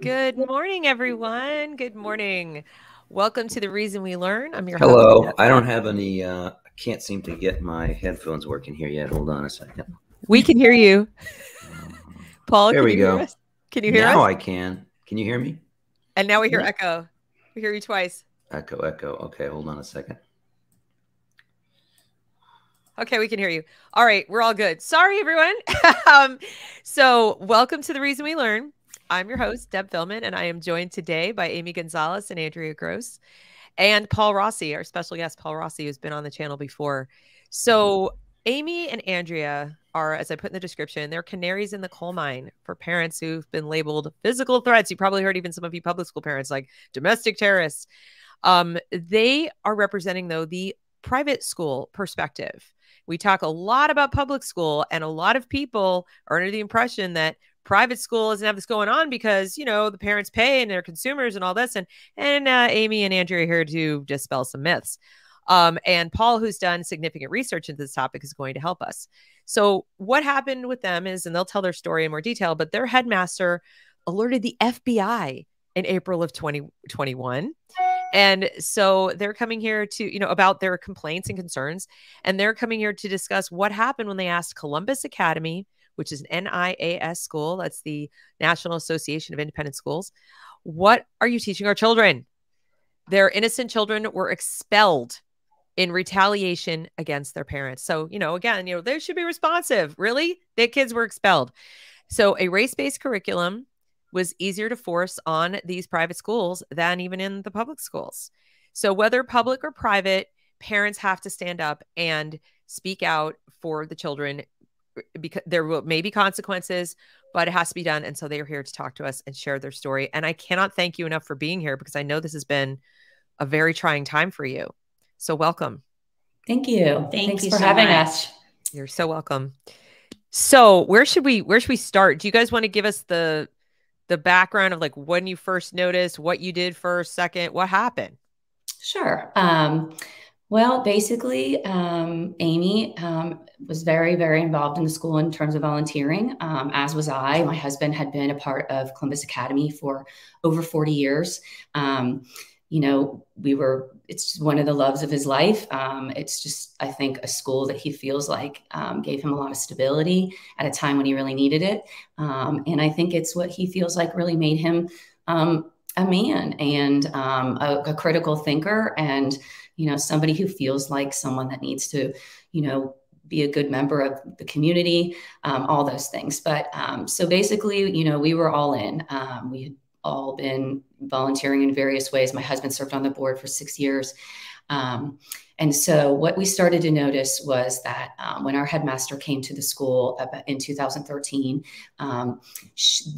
Good morning, everyone. Good morning. Welcome to the Reason We Learn. I'm your Hello. host. I don't have any. Uh, I can't seem to get my headphones working here yet. Hold on a second. We can hear you. Paul, There can we you hear go. us? Can you hear now us? I can. Can you hear me? and now we hear Yeah. echo. We hear you twice. Echo, echo. Okay, hold on a second. Okay, we can hear you. All right, we're all good. Sorry, everyone. um, so, welcome to the Reason We Learn. I'm your host, Deb Fillman, and I am joined today by Amy Gonzalez and Andrea Gross and Paul Rossi, our special guest, Paul Rossi, who's been on the channel before. So, Amy and Andrea are, as I put in the description, they're canaries in the coal mine for parents who've been labeled physical threats. You probably heard even some of you public school parents like domestic terrorists. Um, they are representing, though, the private school perspective. We talk a lot about public school, and a lot of people are under the impression that private school doesn't have this going on because you know the parents pay and they're consumers and all this. And and uh, Amy and Andrea are here to dispel some myths. Um, and Paul, who's done significant research into this topic, is going to help us. So what happened with them is, and they'll tell their story in more detail, but their headmaster alerted the FBI in April of 2021. And so they're coming here to, you know, about their complaints and concerns. And they're coming here to discuss what happened when they asked Columbus Academy, which is an NAIS school, that's the National Association of Independent Schools, what are you teaching our children? Their innocent children were expelled in retaliation against their parents. So, you know, again, you know, they should be responsive. Really? Their kids were expelled. So, a race based curriculum was easier to force on these private schools than even in the public schools. So, whether public or private, parents have to stand up and speak out for the children because there will may be consequences, but it has to be done. And so they are here to talk to us and share their story. And I cannot thank you enough for being here because I know this has been a very trying time for you. So welcome. Thank you. Thank Thanks you for so having much. us. You're so welcome. So where should we where should we start? Do you guys want to give us the the background of like when you first noticed, what you did first, second, what happened? Sure. Um, well, basically, um, Amy um, was very, very involved in the school in terms of volunteering, um, as was I. My husband had been a part of Columbus Academy for over 40 years. Um, you know, we were, it's one of the loves of his life. Um, it's just, I think, a school that he feels like um, gave him a lot of stability at a time when he really needed it. And I think it's what he feels like really made him a man and a, a critical thinker and, you know, somebody who feels like someone that needs to, you know, be a good member of the community, um, all those things. But um, so basically, you know, we were all in. Um, we had all been volunteering in various ways. My husband served on the board for six years. Um, and so, what we started to notice was that um, when our headmaster came to the school in 2013, um,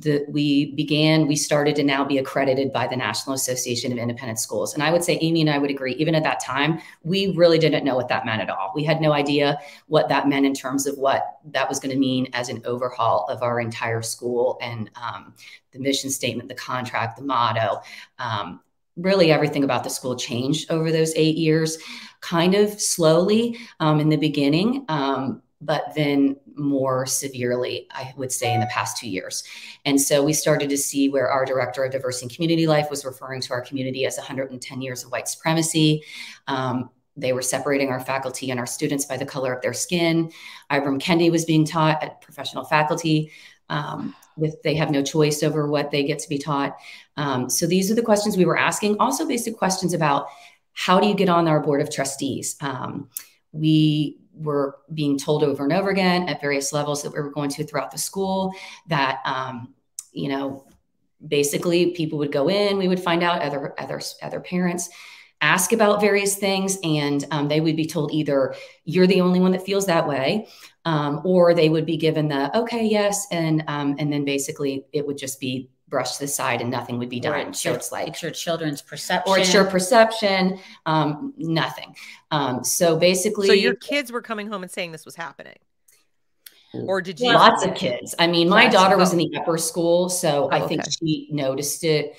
the, we began, we started to now be accredited by the National Association of Independent Schools. And I would say, Amy and I would agree, even at that time, we really didn't know what that meant at all. We had no idea what that meant in terms of what that was going to mean as an overhaul of our entire school and um, the mission statement, the contract, the motto. Um, really everything about the school changed over those eight years, kind of slowly um, in the beginning, um, but then more severely, I would say, in the past two years. And so we started to see where our director of diversity and community life was referring to our community as 110 years of white supremacy. Um, they were separating our faculty and our students by the color of their skin. Ibram Kendi was being taught at professional faculty. Um, with they have no choice over what they get to be taught. Um, so these are the questions we were asking. Also, basic questions about how do you get on our board of trustees? Um, we were being told over and over again at various levels that we were going to throughout the school that um, you know basically people would go in, we would find out other other other parents ask about various things and um, they would be told either you're the only one that feels that way um, or they would be given the okay yes and um, and then basically it would just be brushed aside and nothing would be done it's so your- it's like it's your children's perception. or it's your perception um, nothing um, so basically So your kids were coming home and saying this was happening. Or did you lots of kids i mean my daughter was in the upper school so i Oh, think okay. she noticed it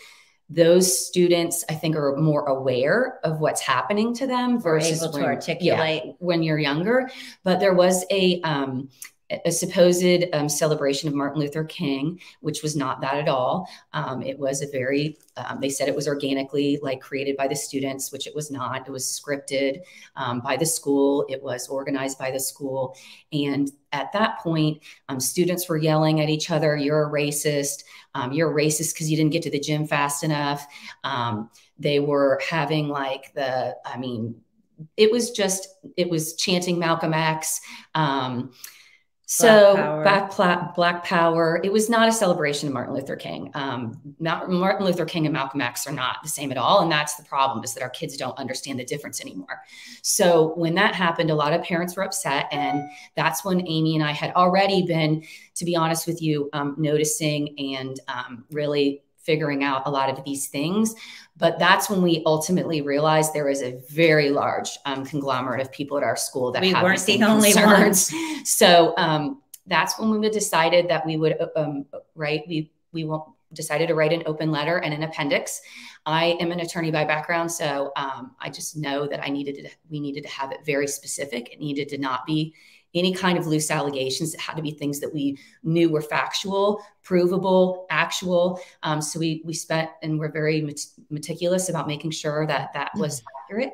those students i think are more aware of what's happening to them versus able to when, yeah, articulate. when you're younger but there was a um, a supposed um, celebration of Martin Luther King, which was not that at all. Um, it was a very, um, they said it was organically like created by the students, which it was not. It was scripted um, by the school. It was organized by the school. And at that point, um, students were yelling at each other, you're a racist. Um, you're a racist because you didn't get to the gym fast enough. they were having like the, I mean, it was just, it was chanting Malcolm X. So Black Power. Black Power. It was not a celebration of Martin Luther King. Um, Martin Luther King and Malcolm X are not the same at all, and that's the problem is that our kids don't understand the difference anymore. So when that happened, a lot of parents were upset, and that's when Amy and I had already been, to be honest with you, um, noticing and um, really figuring out a lot of these things. But that's when we ultimately realized there is a very large um, conglomerate of people at our school that we have weren't the only concerns. ones. So um, that's when we decided that we would um, write. We we decided to write an open letter and an appendix. I am an attorney by background, so um, I just know that I needed to. We needed to have it very specific. It needed to not be any kind of loose allegations. It had to be things that we knew were factual, provable, actual. Um, so we we spent and we're very meticulous about making sure that that was mm-hmm. accurate.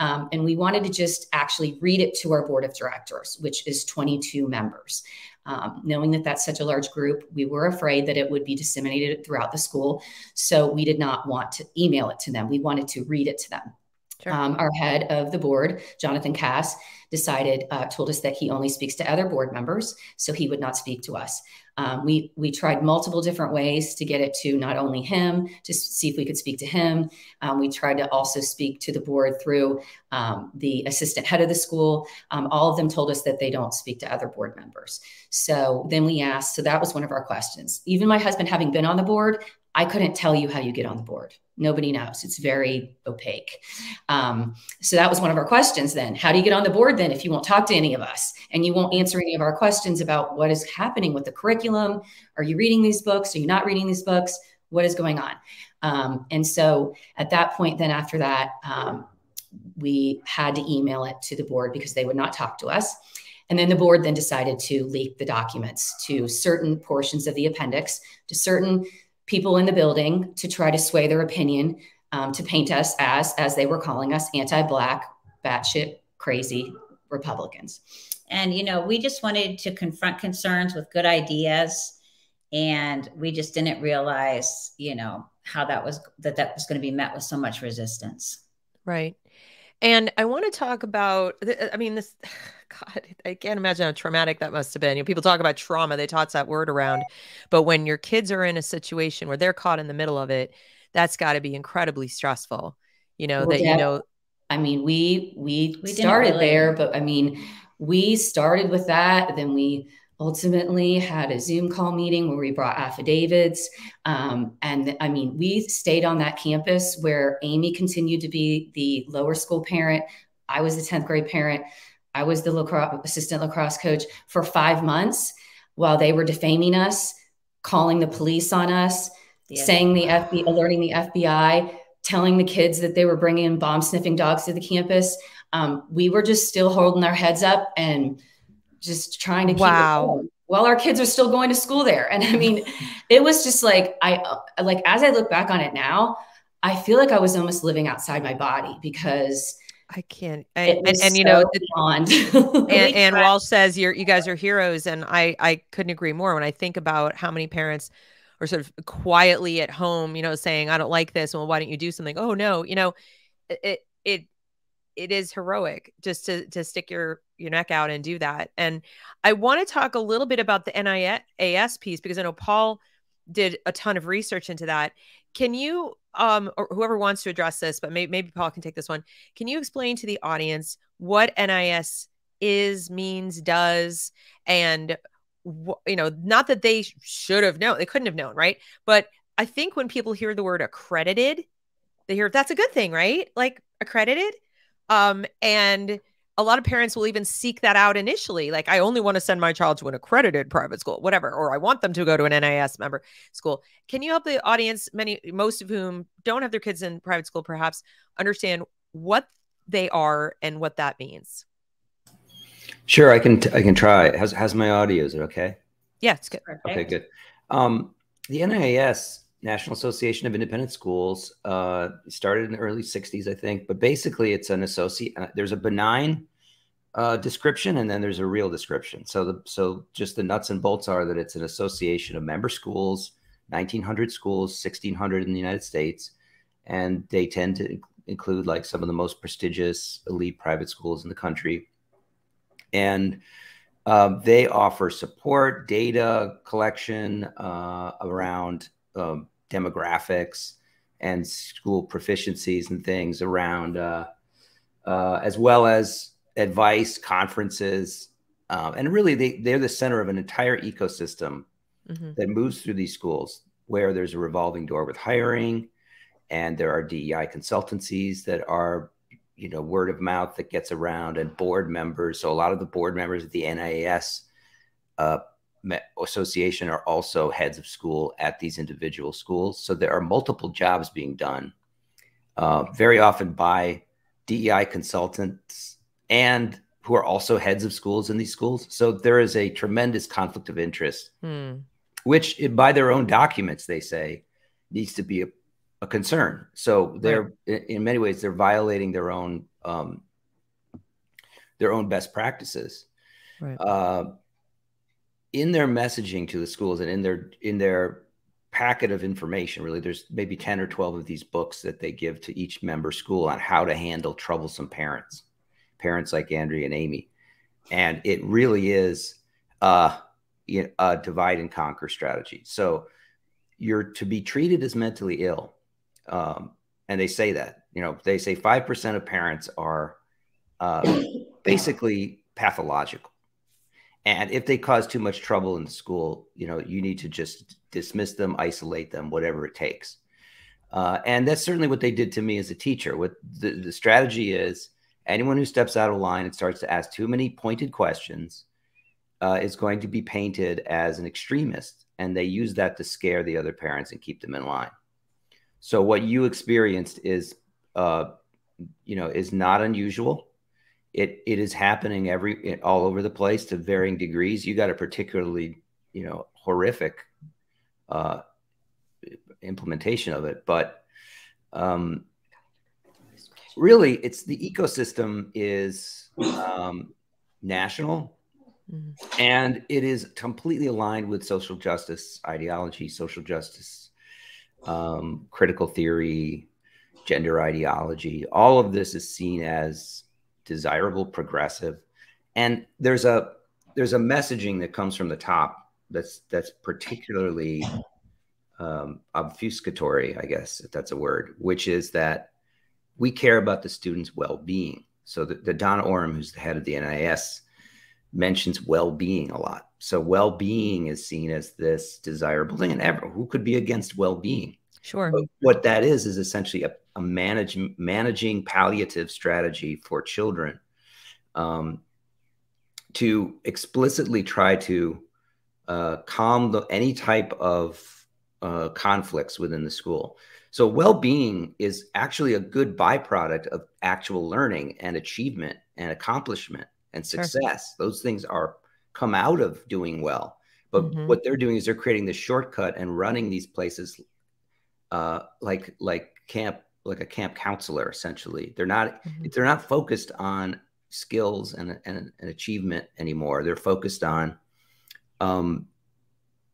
Um, and we wanted to just actually read it to our board of directors, which is 22 members. Um, knowing that that's such a large group, we were afraid that it would be disseminated throughout the school. So we did not want to email it to them. We wanted to read it to them. Sure. Um, our head of the board, Jonathan Cass, decided, uh, told us that he only speaks to other board members, so he would not speak to us. Um, we we tried multiple different ways to get it to not only him to see if we could speak to him. Um, we tried to also speak to the board through um, the assistant head of the school. Um, all of them told us that they don't speak to other board members. So then we asked. So that was one of our questions. Even my husband, having been on the board, I couldn't tell you how you get on the board. Nobody knows. It's very opaque. Um, so that was one of our questions then. How do you get on the board then if you won't talk to any of us and you won't answer any of our questions about what is happening with the curriculum? Are you reading these books? Are you not reading these books? What is going on? Um, and so at that point, then after that, um, we had to email it to the board because they would not talk to us. And then the board then decided to leak the documents to certain portions of the appendix, to certain people in the building to try to sway their opinion um, to paint us as, as they were calling us, anti-black, batshit crazy Republicans. And you know, we just wanted to confront concerns with good ideas, and we just didn't realize, you know, how that was that that was going to be met with so much resistance. Right. And I want to talk about, uh, I mean, this, God, I can't imagine how traumatic that must have been. You know, people talk about trauma, they toss that word around. But when your kids are in a situation where they're caught in the middle of it, that's got to be incredibly stressful. You know, well, that, yeah. you know, I mean, we, we, we started really... there, but I mean, we started with that. Then we, ultimately had a Zoom call meeting where we brought affidavits. Um, and I mean, we stayed on that campus where Amy continued to be the lower school parent. I was the 10th grade parent. I was the lacrosse, assistant lacrosse coach for five months while they were defaming us, calling the police on us, saying the FBI, alerting the FBI, telling the kids that they were bringing bomb sniffing dogs to the campus. Um, we were just still holding our heads up and just trying to keep wow. it while our kids are still going to school there. And I mean, it was just like I like as I look back on it now, I feel like I was almost living outside my body because I can't. I, and, and, you know, beyond. and, and Walsh says you're you guys are heroes, and I I couldn't agree more. When I think about how many parents are sort of quietly at home, you know, saying I don't like this. Well, why don't you do something? Oh no, you know, it it it is heroic just to to stick your your neck out and do that. And I want to talk a little bit about the NAIS piece because I know Paul did a ton of research into that. Can you um or whoever wants to address this, but maybe, maybe Paul can take this one. Can you explain to the audience what NIS is, means, does, and you know, not that they should have known, they couldn't have known, right? But I think when people hear the word accredited, they hear that's a good thing, right? Like accredited. Um, and a lot of parents will even seek that out initially. Like, I only want to send my child to an accredited private school, whatever, or I want them to go to an NIS member school. Can you help the audience, many, most of whom don't have their kids in private school, perhaps understand what they are and what that means? Sure, I can. T- I can try. How's how's my audio? Is it okay? Yeah, it's good. Perfect. Okay, good. Um, the NAIS, National Association of Independent Schools, uh, started in the early '60s, I think. But basically, it's an associate. Uh, there's a benign uh, description, and then there's a real description. So the so just the nuts and bolts are that it's an association of member schools, 1,900 schools, 1,600 in the United States, and they tend to include like some of the most prestigious elite private schools in the country and um, they offer support, data collection uh, around um, demographics and school proficiencies and things around, uh, uh, as well as advice, conferences. Um, and really, they, they're the center of an entire ecosystem mm-hmm. that moves through these schools where there's a revolving door with hiring, and there are DEI consultancies that are you know word of mouth that gets around and board members so a lot of the board members of the NAIS uh, association are also heads of school at these individual schools so there are multiple jobs being done uh, very often by DEI consultants and who are also heads of schools in these schools so there is a tremendous conflict of interest hmm. which by their own documents they say needs to be a concern. So they're right. in many ways they're violating their own um, their own best practices. Right. Uh, in their messaging to the schools and in their in their packet of information, really, there's maybe ten or twelve of these books that they give to each member school on how to handle troublesome parents, parents like Andrea and Amy, and it really is uh, a divide and conquer strategy. So you're to be treated as mentally ill um, and they say that you know they say five percent of parents are uh, basically pathological, and if they cause too much trouble in school, you know you need to just dismiss them, isolate them, whatever it takes. Uh, and that's certainly what they did to me as a teacher. What the, the strategy is, anyone who steps out of line and starts to ask too many pointed questions uh, is going to be painted as an extremist, and they use that to scare the other parents and keep them in line. So what you experienced is, uh, you know, is not unusual. It it is happening every all over the place to varying degrees. You got a particularly, you know, horrific uh, implementation of it, but um, really, it's the ecosystem is um, national. Mm-hmm. And it is completely aligned with social justice ideology, social justice um, critical theory, gender ideology. All of this is seen as desirable, progressive, and there's a there's a messaging that comes from the top that's that's particularly um, obfuscatory, I guess if that's a word, which is that we care about the students' well-being. So the, the Donna Orem, who's the head of the NIS, mentions well-being a lot. So well-being is seen as this desirable thing, and ever who could be against well-being? Sure. But what that is is essentially a, a manage, managing palliative strategy for children um, to explicitly try to uh, calm the, any type of uh, conflicts within the school. So well-being is actually a good byproduct of actual learning and achievement and accomplishment and success. Sure. Those things are come out of doing well. But mm-hmm. what they're doing is they're creating this shortcut and running these places uh, like like camp like a camp counselor essentially. They're not mm-hmm. they're not focused on skills and, and, and achievement anymore. They're focused on um,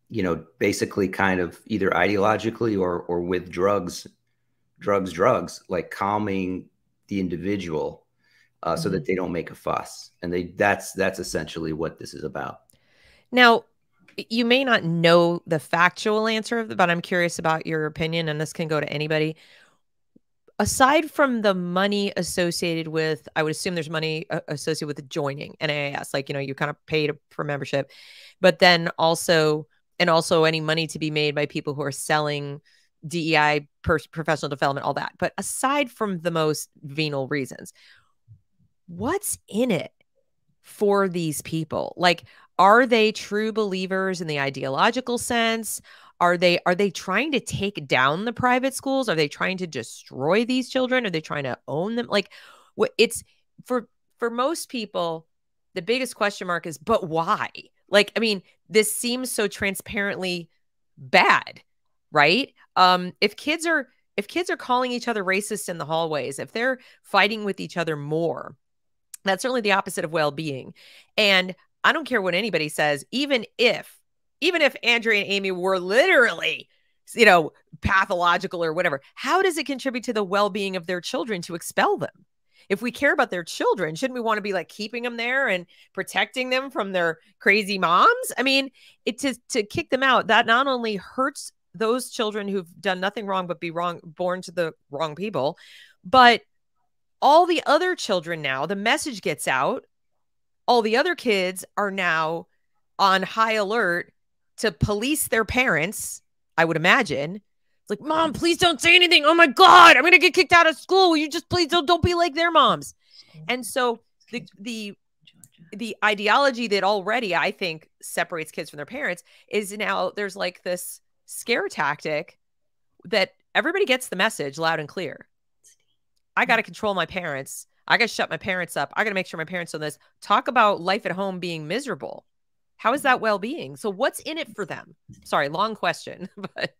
you know, basically kind of either ideologically or or with drugs, drugs, drugs, like calming the individual uh, mm-hmm. so that mm-hmm. they don't make a fuss. And they that's that's essentially what this is about. Now, you may not know the factual answer, of the, but I'm curious about your opinion, and this can go to anybody. Aside from the money associated with, I would assume there's money uh, associated with joining NAS, like you know, you kind of pay to, for membership, but then also, and also any money to be made by people who are selling DEI, professional development, all that. But aside from the most venal reasons, what's in it for these people? Like, are they true believers in the ideological sense? Are they are they trying to take down the private schools? Are they trying to destroy these children? Are they trying to own them? Like, what it's for for most people, the biggest question mark is, but why? Like, I mean, this seems so transparently bad, right? Um, if kids are if kids are calling each other racist in the hallways, if they're fighting with each other more, that's certainly the opposite of well-being. And I don't care what anybody says, even if, even if Andrea and Amy were literally, you know, pathological or whatever, how does it contribute to the well-being of their children to expel them? if we care about their children, shouldn't we want to be like keeping them there and protecting them from their crazy moms? I mean, it to to kick them out that not only hurts those children who've done nothing wrong but be wrong born to the wrong people, but all the other children now, the message gets out. All the other kids are now on high alert to police their parents, I would imagine, It's like, mom, please don't say anything. Oh my God, I'm gonna get kicked out of school. Will you just please don't don't be like their moms. And so the the the ideology that already I think separates kids from their parents is now there's like this scare tactic that everybody gets the message loud and clear. I got to control my parents. I got to shut my parents up. I got to make sure my parents know this. Talk about life at home being miserable. How is that well being? So, what's in it for them? Sorry, long question, but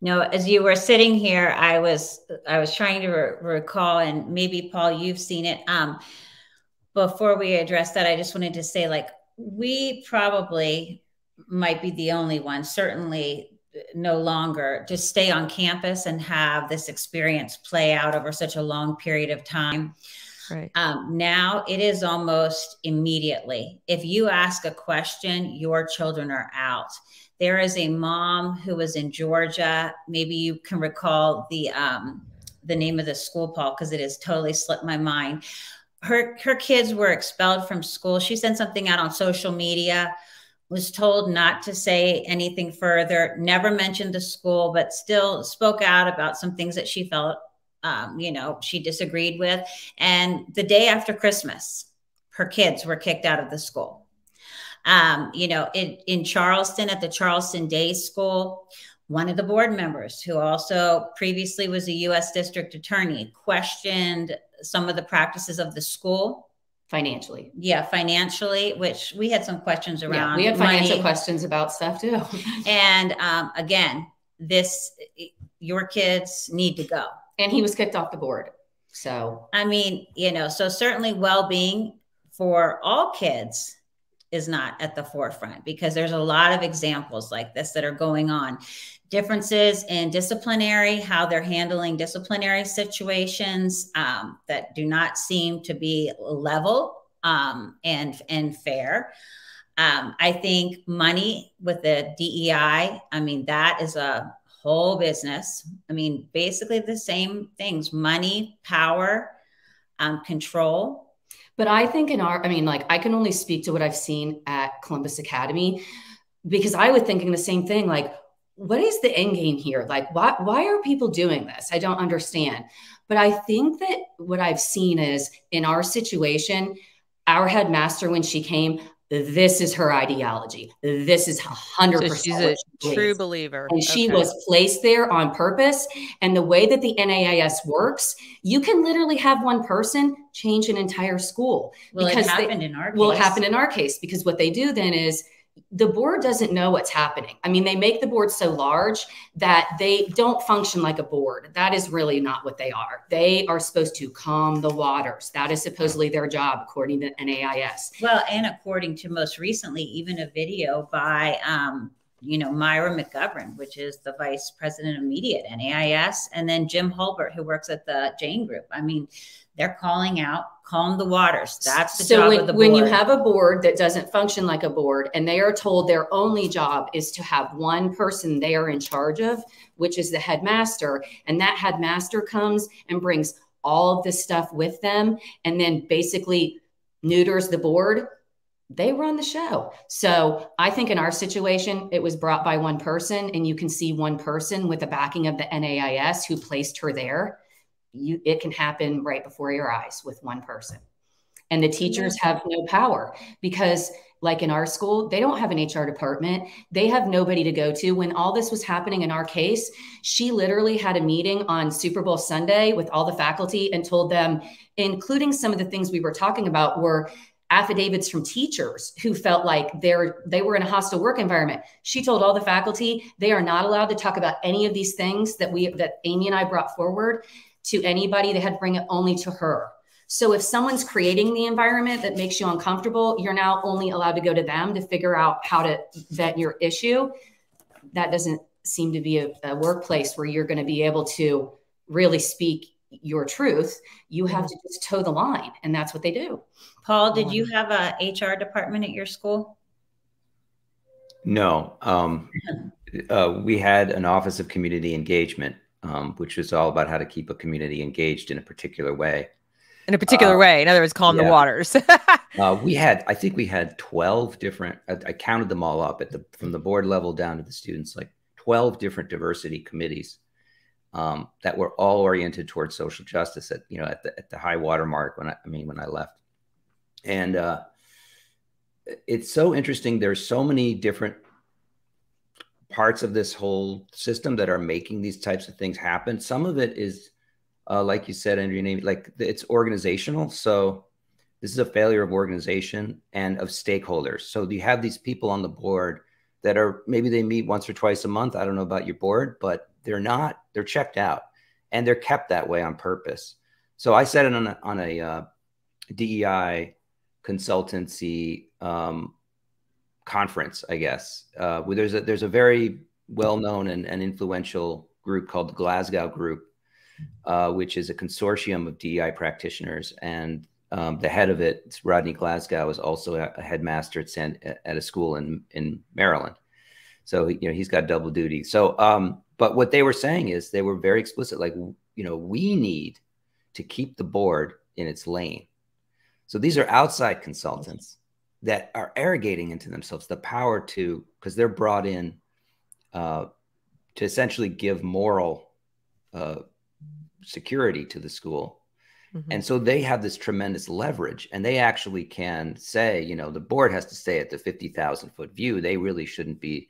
no, as you were sitting here, I was I was trying to re- recall, and maybe Paul, you've seen it. Um, before we address that, I just wanted to say, like, we probably might be the only one, certainly no longer, to stay on campus and have this experience play out over such a long period of time. Right. Um, now it is almost immediately. If you ask a question, your children are out. There is a mom who was in Georgia. Maybe you can recall the um, the name of the school, Paul, because it has totally slipped my mind. Her her kids were expelled from school. She sent something out on social media. Was told not to say anything further. Never mentioned the school, but still spoke out about some things that she felt, um, you know, she disagreed with. And the day after Christmas, her kids were kicked out of the school um, you know, in, in Charleston at the Charleston Day School, one of the board members who also previously was a U.S. district attorney questioned some of the practices of the school financially. Yeah, financially, which we had some questions around. Yeah, we had financial money. questions about stuff too. and um, again, this your kids need to go. And he was kicked off the board. So I mean, you know, so certainly well-being for all kids is not at the forefront because there's a lot of examples like this that are going on. Differences in disciplinary, how they're handling disciplinary situations um, that do not seem to be level um, and and fair. Um, I think money with the DEI, I mean, that is a whole business. I mean, basically the same things money, power, um, control. But I think in our, I mean, like I can only speak to what I've seen at Columbus Academy because I was thinking the same thing. Like, what is the end game here? Like, why why are people doing this? I don't understand. But I think that what I've seen is in our situation, our headmaster when she came, this is her ideology. This is 100% so she's a she true believer. And she was placed there on purpose. And the way that the NAIS works, you can literally have one person change an entire school. Well, because it happened they, in our case. Well, it happened in our case because what they do then is the board doesn't know what's happening. I mean, they make the board so large that they don't function like a board. That is really not what they are. They are supposed to calm the waters. That is supposedly their job, according to NAIS. Well, and according to most recently, even a video by, um, you know, Myra McGovern, which is the vice president of media at NAIS, and then Jim Hulbert, who works at the Jane Group. I mean, they're calling out, calm the waters. That's the so job when, of the board. When you have a board that doesn't function like a board and they are told their only job is to have one person they are in charge of, which is the headmaster, and that headmaster comes and brings all of this stuff with them and then basically neuters the board, they run the show. So I think in our situation, it was brought by one person, and you can see one person with the backing of the NAIS who placed her there you it can happen right before your eyes with one person. And the mm-hmm. teachers have no power because like in our school they don't have an hr department. They have nobody to go to. When all this was happening in our case she literally had a meeting on super bowl sunday with all the faculty and told them including some of the things we were talking about were affidavits from teachers who felt like they're they were in a hostile work environment. She told all the faculty they are not allowed to talk about any of these things that we that Amy and I brought forward to anybody. They had to bring it only to her. So if someone's creating the environment that makes you uncomfortable, you're now only allowed to go to them to figure out how to vet your issue. That doesn't seem to be a, a workplace where you're going to be able to really speak your truth. You have to just toe the line, and that's what they do. Paul, did you have a HR department at your school? No. Um, uh, we had an Office of Community Engagement, um, which was all about how to keep a community engaged in a particular way. In a particular uh, way, in other words, calm yeah. the waters. uh, we had, I think, we had twelve different. I, I, counted them all up at the from the board level down to the students, like twelve different diversity committees um, that were all oriented towards social justice. At you know, at the at the high water mark when I, I mean, when I left, and uh, it's so interesting. There's so many different parts of this whole system that are making these types of things happen. Some of it is, uh, like you said, Andrea, like it's organizational. So this is a failure of organization and of stakeholders. So you have these people on the board that are maybe they meet once or twice a month. I don't know about your board, but they're not. They're checked out, and they're kept that way on purpose. So I said it on a, on a uh, DEI consultancy um, conference, I guess. Uh, there's a there's a very well known and, and influential group called the Glasgow Group, uh, which is a consortium of DEI practitioners, and um, the head of it, Rodney Glasgow, is also a, a headmaster at, San, at a school in in Maryland. So you know he's got double duty. So, um, but what they were saying is they were very explicit, like you know we need to keep the board in its lane. So these are outside consultants that are arrogating into themselves the power to, because they're brought in uh, to essentially give moral uh, security to the school. Mm-hmm. And so they have this tremendous leverage, and they actually can say, you know, the board has to stay at the 50,000 foot view. They really shouldn't be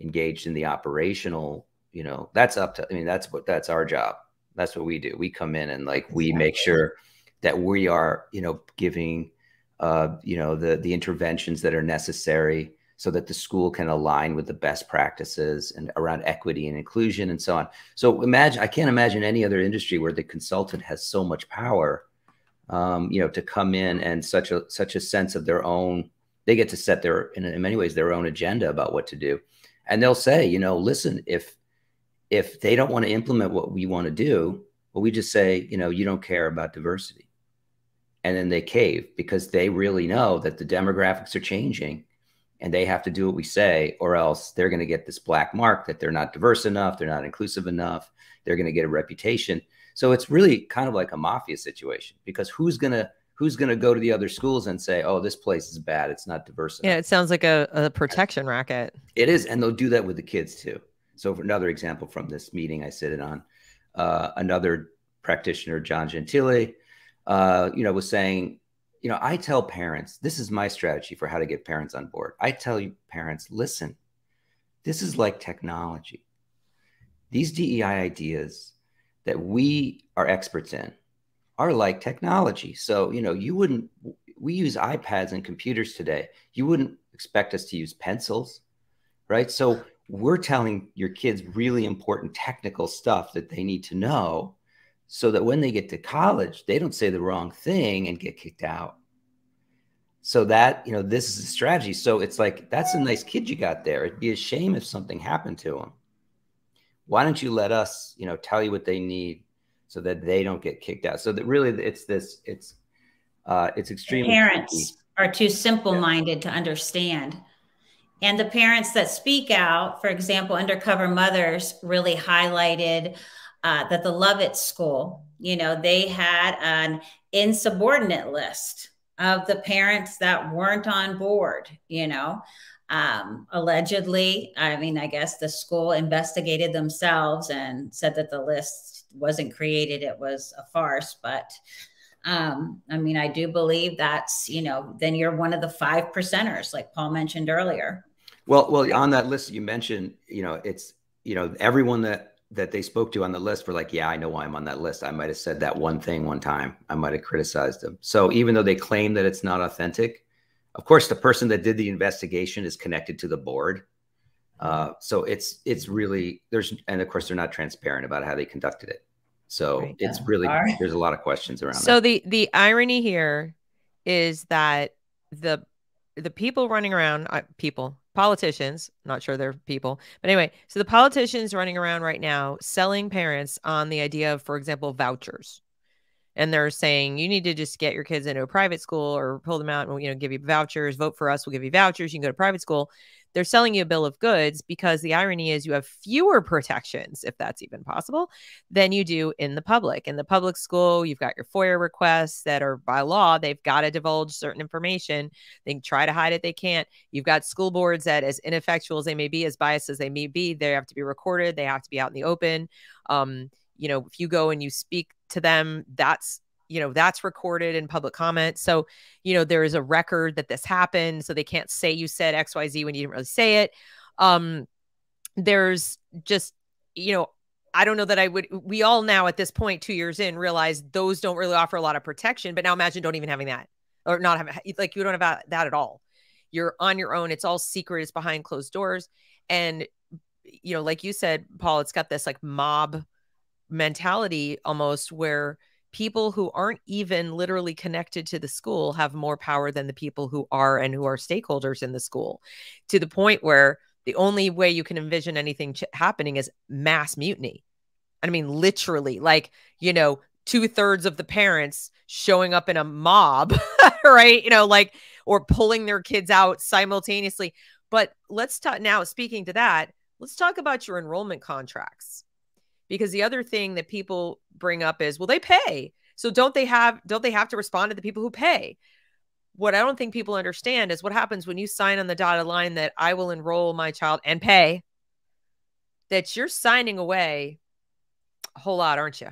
engaged in the operational, you know, that's up to, I mean, that's what, that's our job. That's what we do. We come in and like, we make sure that we are, you know, giving, uh, you know, the, the interventions that are necessary so that the school can align with the best practices and around equity and inclusion and so on. So imagine, I can't imagine any other industry where the consultant has so much power, um, you know, to come in and such a, such a sense of their own, they get to set their, in, in many ways, their own agenda about what to do and they'll say, you know, listen, if if they don't want to implement what we want to do, well, we just say, you know, you don't care about diversity. And then they cave because they really know that the demographics are changing and they have to do what we say, or else they're going to get this black mark that they're not diverse enough, they're not inclusive enough, they're going to get a reputation. So it's really kind of like a mafia situation because who's going to who's going to go to the other schools and say, "Oh, this place is bad. It's not diverse." Enough. Yeah, it sounds like a, a protection racket. It is, and they'll do that with the kids too. So, for another example from this meeting I sit in on, uh, another practitioner, John Gentile, uh, you know, was saying, you know, I tell parents this is my strategy for how to get parents on board. I tell you, parents, listen, this is like technology. These DEI ideas that we are experts in are like technology. So, you know, you wouldn't, we use iPads and computers today. You wouldn't expect us to use pencils, right? So, we're telling your kids really important technical stuff that they need to know so that when they get to college, they don't say the wrong thing and get kicked out. So that, you know, this is a strategy. So it's like, that's a nice kid you got there. It'd be a shame if something happened to him. Why don't you let us, you know, tell you what they need so that they don't get kicked out. So that really it's this, it's, uh, it's extremely parents tricky. are too simple minded yeah. to understand. And the parents that speak out, for example, Undercover Mothers really highlighted uh, that the Lovett School, you know, they had an insubordinate list of the parents that weren't on board, you know. Um, allegedly, I mean, I guess the school investigated themselves and said that the list wasn't created, it was a farce. But um, I mean, I do believe that's, you know, then you're one of the five percenters, like Paul mentioned earlier. Well, well, on that list you mentioned, you know, it's, you know, everyone that that they spoke to on the list were like, yeah, I know why I'm on that list. I might have said that one thing one time. I might have criticized them. So even though they claim that it's not authentic, of course, the person that did the investigation is connected to the board. Uh, so it's it's really there's and of course they're not transparent about how they conducted it. So right. it's really right. there's a lot of questions around. So that. the the irony here is that the the people running around uh, people politicians not sure they're people but anyway so the politicians running around right now selling parents on the idea of for example vouchers and they're saying you need to just get your kids into a private school or pull them out and you know give you vouchers vote for us we'll give you vouchers you can go to private school they're selling you a bill of goods because the irony is you have fewer protections, if that's even possible, than you do in the public. In the public school, you've got your FOIA requests that are by law, they've got to divulge certain information. They can try to hide it, they can't. You've got school boards that, as ineffectual as they may be, as biased as they may be, they have to be recorded, they have to be out in the open. Um, you know, if you go and you speak to them, that's you know that's recorded in public comment. So you know there is a record that this happened so they can't say you said xyz when you didn't really say it. Um there's just you know i don't know that i would we all now at this point 2 years in realize those don't really offer a lot of protection but now imagine don't even having that or not having like you don't have that at all. You're on your own. It's all secret. It's behind closed doors. And you know like you said paul it's got this like mob mentality almost where people who aren't even literally connected to the school have more power than the people who are and who are stakeholders in the school to the point where the only way you can envision anything happening is mass mutiny. I mean, literally, like, you know, two thirds of the parents showing up in a mob, right? You know, like, or pulling their kids out simultaneously. But let's talk now, speaking to that, let's talk about your enrollment contracts because the other thing that people bring up is well they pay so don't they have don't they have to respond to the people who pay what i don't think people understand is what happens when you sign on the dotted line that i will enroll my child and pay that you're signing away a whole lot aren't you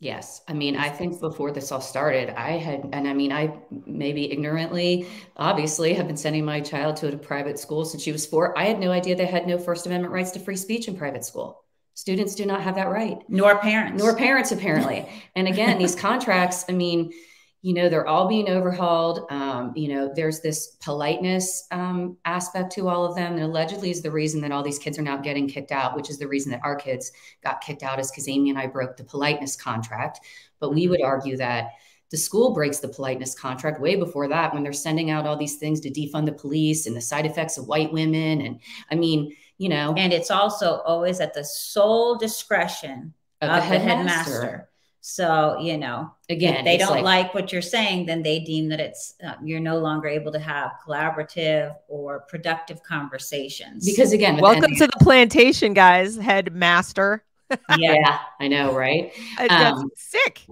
Yes. I mean, I think before this all started, I had, and I mean, I maybe ignorantly, obviously, have been sending my child to a private school since she was four. I had no idea they had no First Amendment rights to free speech in private school. Students do not have that right. Nor parents. Nor parents, apparently. and again, these contracts, I mean, you know, they're all being overhauled. Um, you know, there's this politeness um, aspect to all of them. And allegedly is the reason that all these kids are now getting kicked out, which is the reason that our kids got kicked out is because Amy and I broke the politeness contract. But we would argue that the school breaks the politeness contract way before that when they're sending out all these things to defund the police and the side effects of white women. And I mean, you know. And it's also always at the sole discretion of, of the, headmaster. headmaster. So, you know, again, if they don't like, like, what you're saying, then they deem that it's uh, you're no longer able to have collaborative or productive conversations. Because again, welcome to the plantation, guys, headmaster. yeah, I know, right? Um, sick.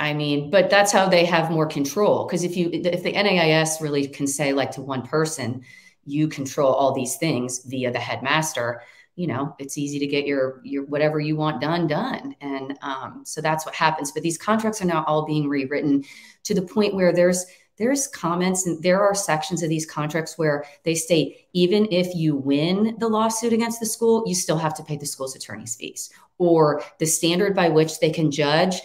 I mean, but that's how they have more control. Because if you, if the NAIS really can say like to one person, you control all these things via the headmaster you know it's easy to get your your whatever you want done done. And um, so that's what happens. But these contracts are now all being rewritten to the point where there's there's comments and there are sections of these contracts where they state even if you win the lawsuit against the school you still have to pay the school's attorney's fees or the standard by which they can judge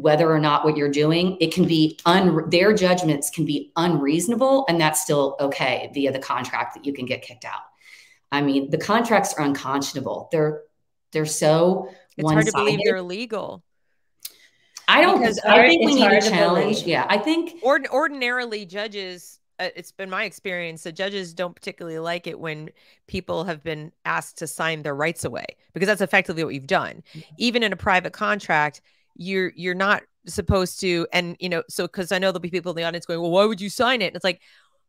whether or not what you're doing it can be un their judgments can be unreasonable and that's still okay via the contract that you can get kicked out. I mean the contracts are unconscionable. They're they're so it's hard to believe they're illegal i don't because i think we need a challenge yeah i think Ord- ordinarily judges uh, it's been my experience the judges don't particularly like it when people have been asked to sign their rights away because that's effectively what you've done. Mm-hmm. even in a private contract you're you're not supposed to and you know so because i know there'll be people in the audience going well why would you sign it? And it's like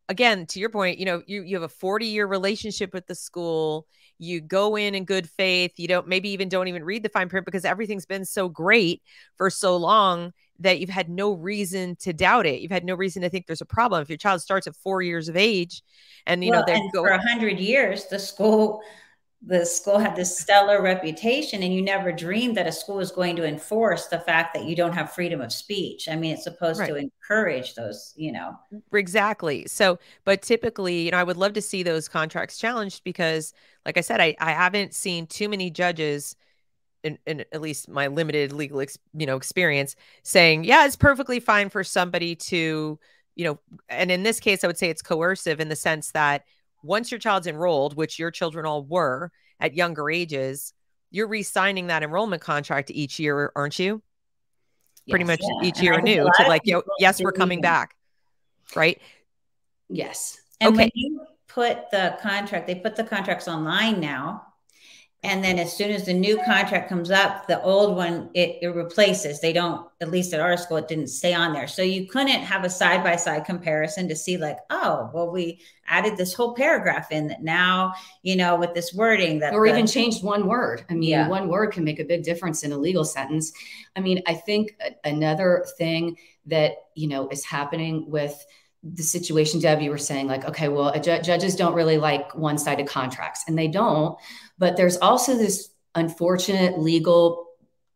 again to your point you know you, you have a 40 year relationship with the school. You go in in good faith. You don't maybe even don't even read the fine print because everything's been so great for so long that you've had no reason to doubt it. You've had no reason to think there's a problem. If your child starts at four years of age and you well, know they go for 100 years the school the school had this stellar reputation and you never dreamed that a school was going to enforce the fact that you don't have freedom of speech. I mean it's supposed right. to encourage those you know. Exactly. So but typically you know i would love to see those contracts challenged because like i said i, I haven't seen too many judges in, in at least my limited legal ex, you know experience saying yeah it's perfectly fine for somebody to you know and in this case i would say it's coercive in the sense that once your child's enrolled, which your children all were at younger ages, you're re-signing that enrollment contract each year, aren't you? Yes, Pretty much yeah. each year anew to like, yo, yes, we're coming back. Right. Yes. And okay. when you put the contract, they put the contracts online now and then as soon as the new contract comes up the old one it, it, replaces. They don't at least at our school it didn't stay on there. So you couldn't have a side by side comparison to see like oh well we added this whole paragraph in that now you know with this wording that or the, even changed one word. I mean yeah. one word can make a big difference in a legal sentence. I mean i think another thing that you know is happening with the situation Debbie were saying, like, okay, well, ju- judges don't really like one sided contracts, and they don't. But there's also this unfortunate legal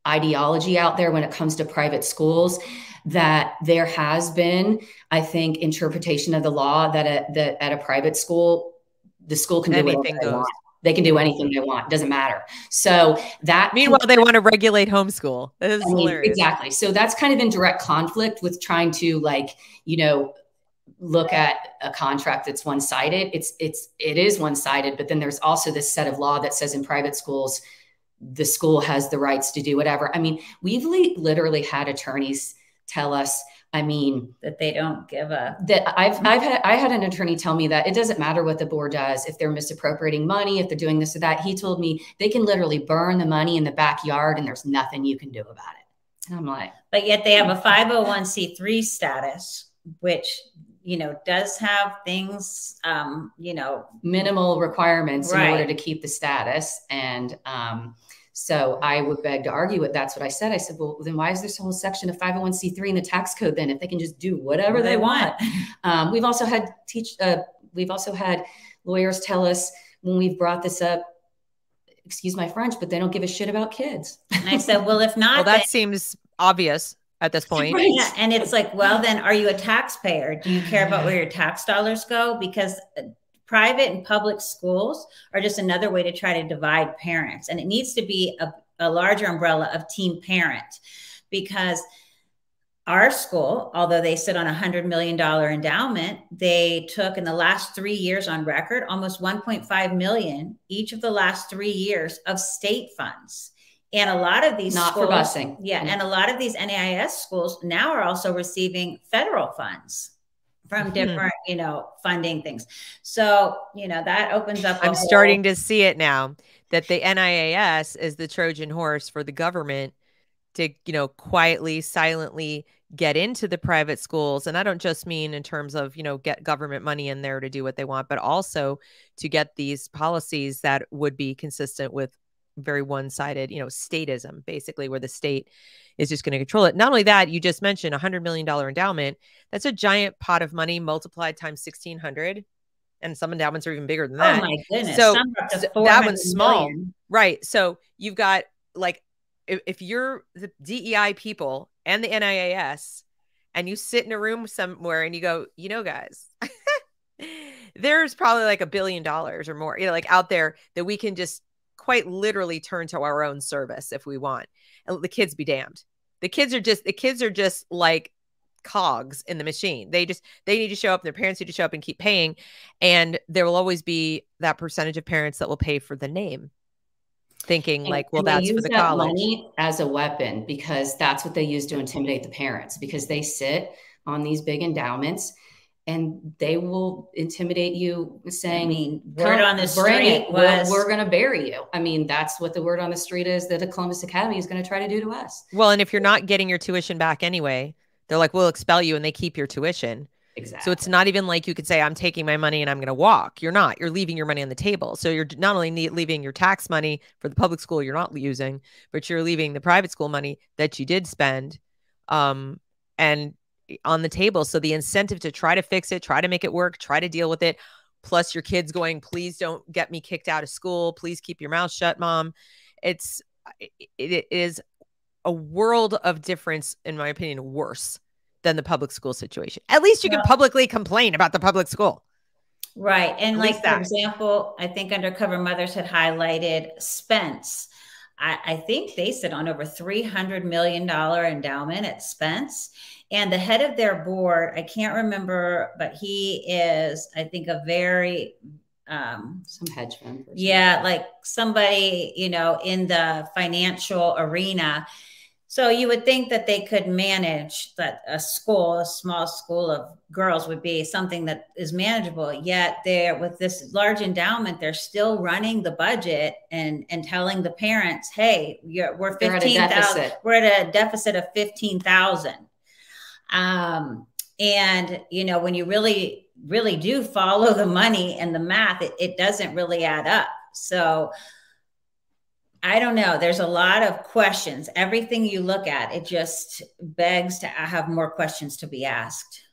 ideology out there when it comes to private schools that there has been, I think, interpretation of the law that at, that at a private school, the school can do anything they want. They can do anything they want. Doesn't matter. So that. Meanwhile, they want to regulate homeschool. That is I mean, hilarious. Exactly. So that's kind of in direct conflict with trying to like, you know, look at a contract that's one-sided it's it's it is one-sided but then there's also this set of law that says in private schools the school has the rights to do whatever. I mean we've literally had attorneys tell us i mean that they don't give a that i've i've had i had an attorney tell me that it doesn't matter what the board does if they're misappropriating money if they're doing this or that he told me they can literally burn the money in the backyard and there's nothing you can do about it. And i'm like but yet they have a hmm. 501c3 status which you know, does have things, um, you know, minimal requirements right. in order to keep the status. And um, so I would beg to argue it. That's what I said. I said, well, then why is this whole section of 501c3 in the tax code then if they can just do whatever they, they want? um, we've also had teach, uh, we've also had lawyers tell us when we've brought this up, excuse my French, but they don't give a shit about kids. And I said, well, if not, well, that then- seems obvious at this point. Right. Yeah. And it's like, well, then are you a taxpayer? Do you care about where your tax dollars go? Because uh, private and public schools are just another way to try to divide parents. And it needs to be a, a larger umbrella of team parent because our school, although they sit on a $100 million endowment, they took in the last three years on record almost 1.5 million each of the last three years of state funds. And a lot of these not schools, for busing. Yeah, mm-hmm. and a lot of these NAIS schools now are also receiving federal funds from mm-hmm. different, mm-hmm. you know, funding things. So, you know, that opens up. I'm whole- starting to see it now that the NAIS is the Trojan horse for the government to, you know, quietly, silently get into the private schools. And I don't just mean in terms of, you know, get government money in there to do what they want, but also to get these policies that would be consistent with very one-sided, you know, statism, basically, where the state is just going to control it. Not only that, you just mentioned a hundred million dollar endowment. That's a giant pot of money multiplied times sixteen hundred, and some endowments are even bigger than oh that. Oh my goodness! So, so that one's small, million. right? So you've got like if, if you're the DEI people and the NAIS, and you sit in a room somewhere and you go, you know, guys. there's probably like a billion dollars or more, you know, like out there that we can just quite literally turn to our own service if we want. And the kids be damned. The kids are just the kids are just like cogs in the machine. They just they need to show up, their parents need to show up and keep paying. And there will always be that percentage of parents that will pay for the name. Thinking and, like, well, that's for the that college. Money as a weapon because that's what they use to intimidate the parents because they sit on these big endowments and they will intimidate you saying, I mean, word on the street was, we're, we're going to bury you. I mean, that's what the word on the street is that the Columbus Academy is going to try to do to us. Well, and if you're not getting your tuition back anyway, they're like, we'll expel you and they keep your tuition. Exactly. So it's not even like you could say, I'm taking my money and I'm going to walk. You're not. You're leaving your money on the table. So you're not only leaving your tax money for the public school you're not using, but you're leaving the private school money that you did spend. Um, and on the table. So the incentive to try to fix it, try to make it work, try to deal with it. plus your kids going, please don't get me kicked out of school. Please keep your mouth shut, mom. It's, it is a world of difference, in my opinion, worse than the public school situation. At least you can publicly complain about the public school. Right. And At like, for example, I think Undercover Mothers had highlighted Spence. I, I think they sit on over $300 million endowment at Spence. And the head of their board, I can't remember, but he is, I think, a very um some hedge fund yeah like somebody you know in the financial arena so you would think that they could manage that a school, a small school of girls would be something that is manageable. Yet they're with this large endowment, they're still running the budget and and telling the parents, "Hey, we're fifteen thousand. We're at a deficit of fifteen thousand. Um, and you know when you really really do follow the money and the math, it, it doesn't really add up. So I don't know. There's a lot of questions. Everything you look at, it just begs to have more questions to be asked.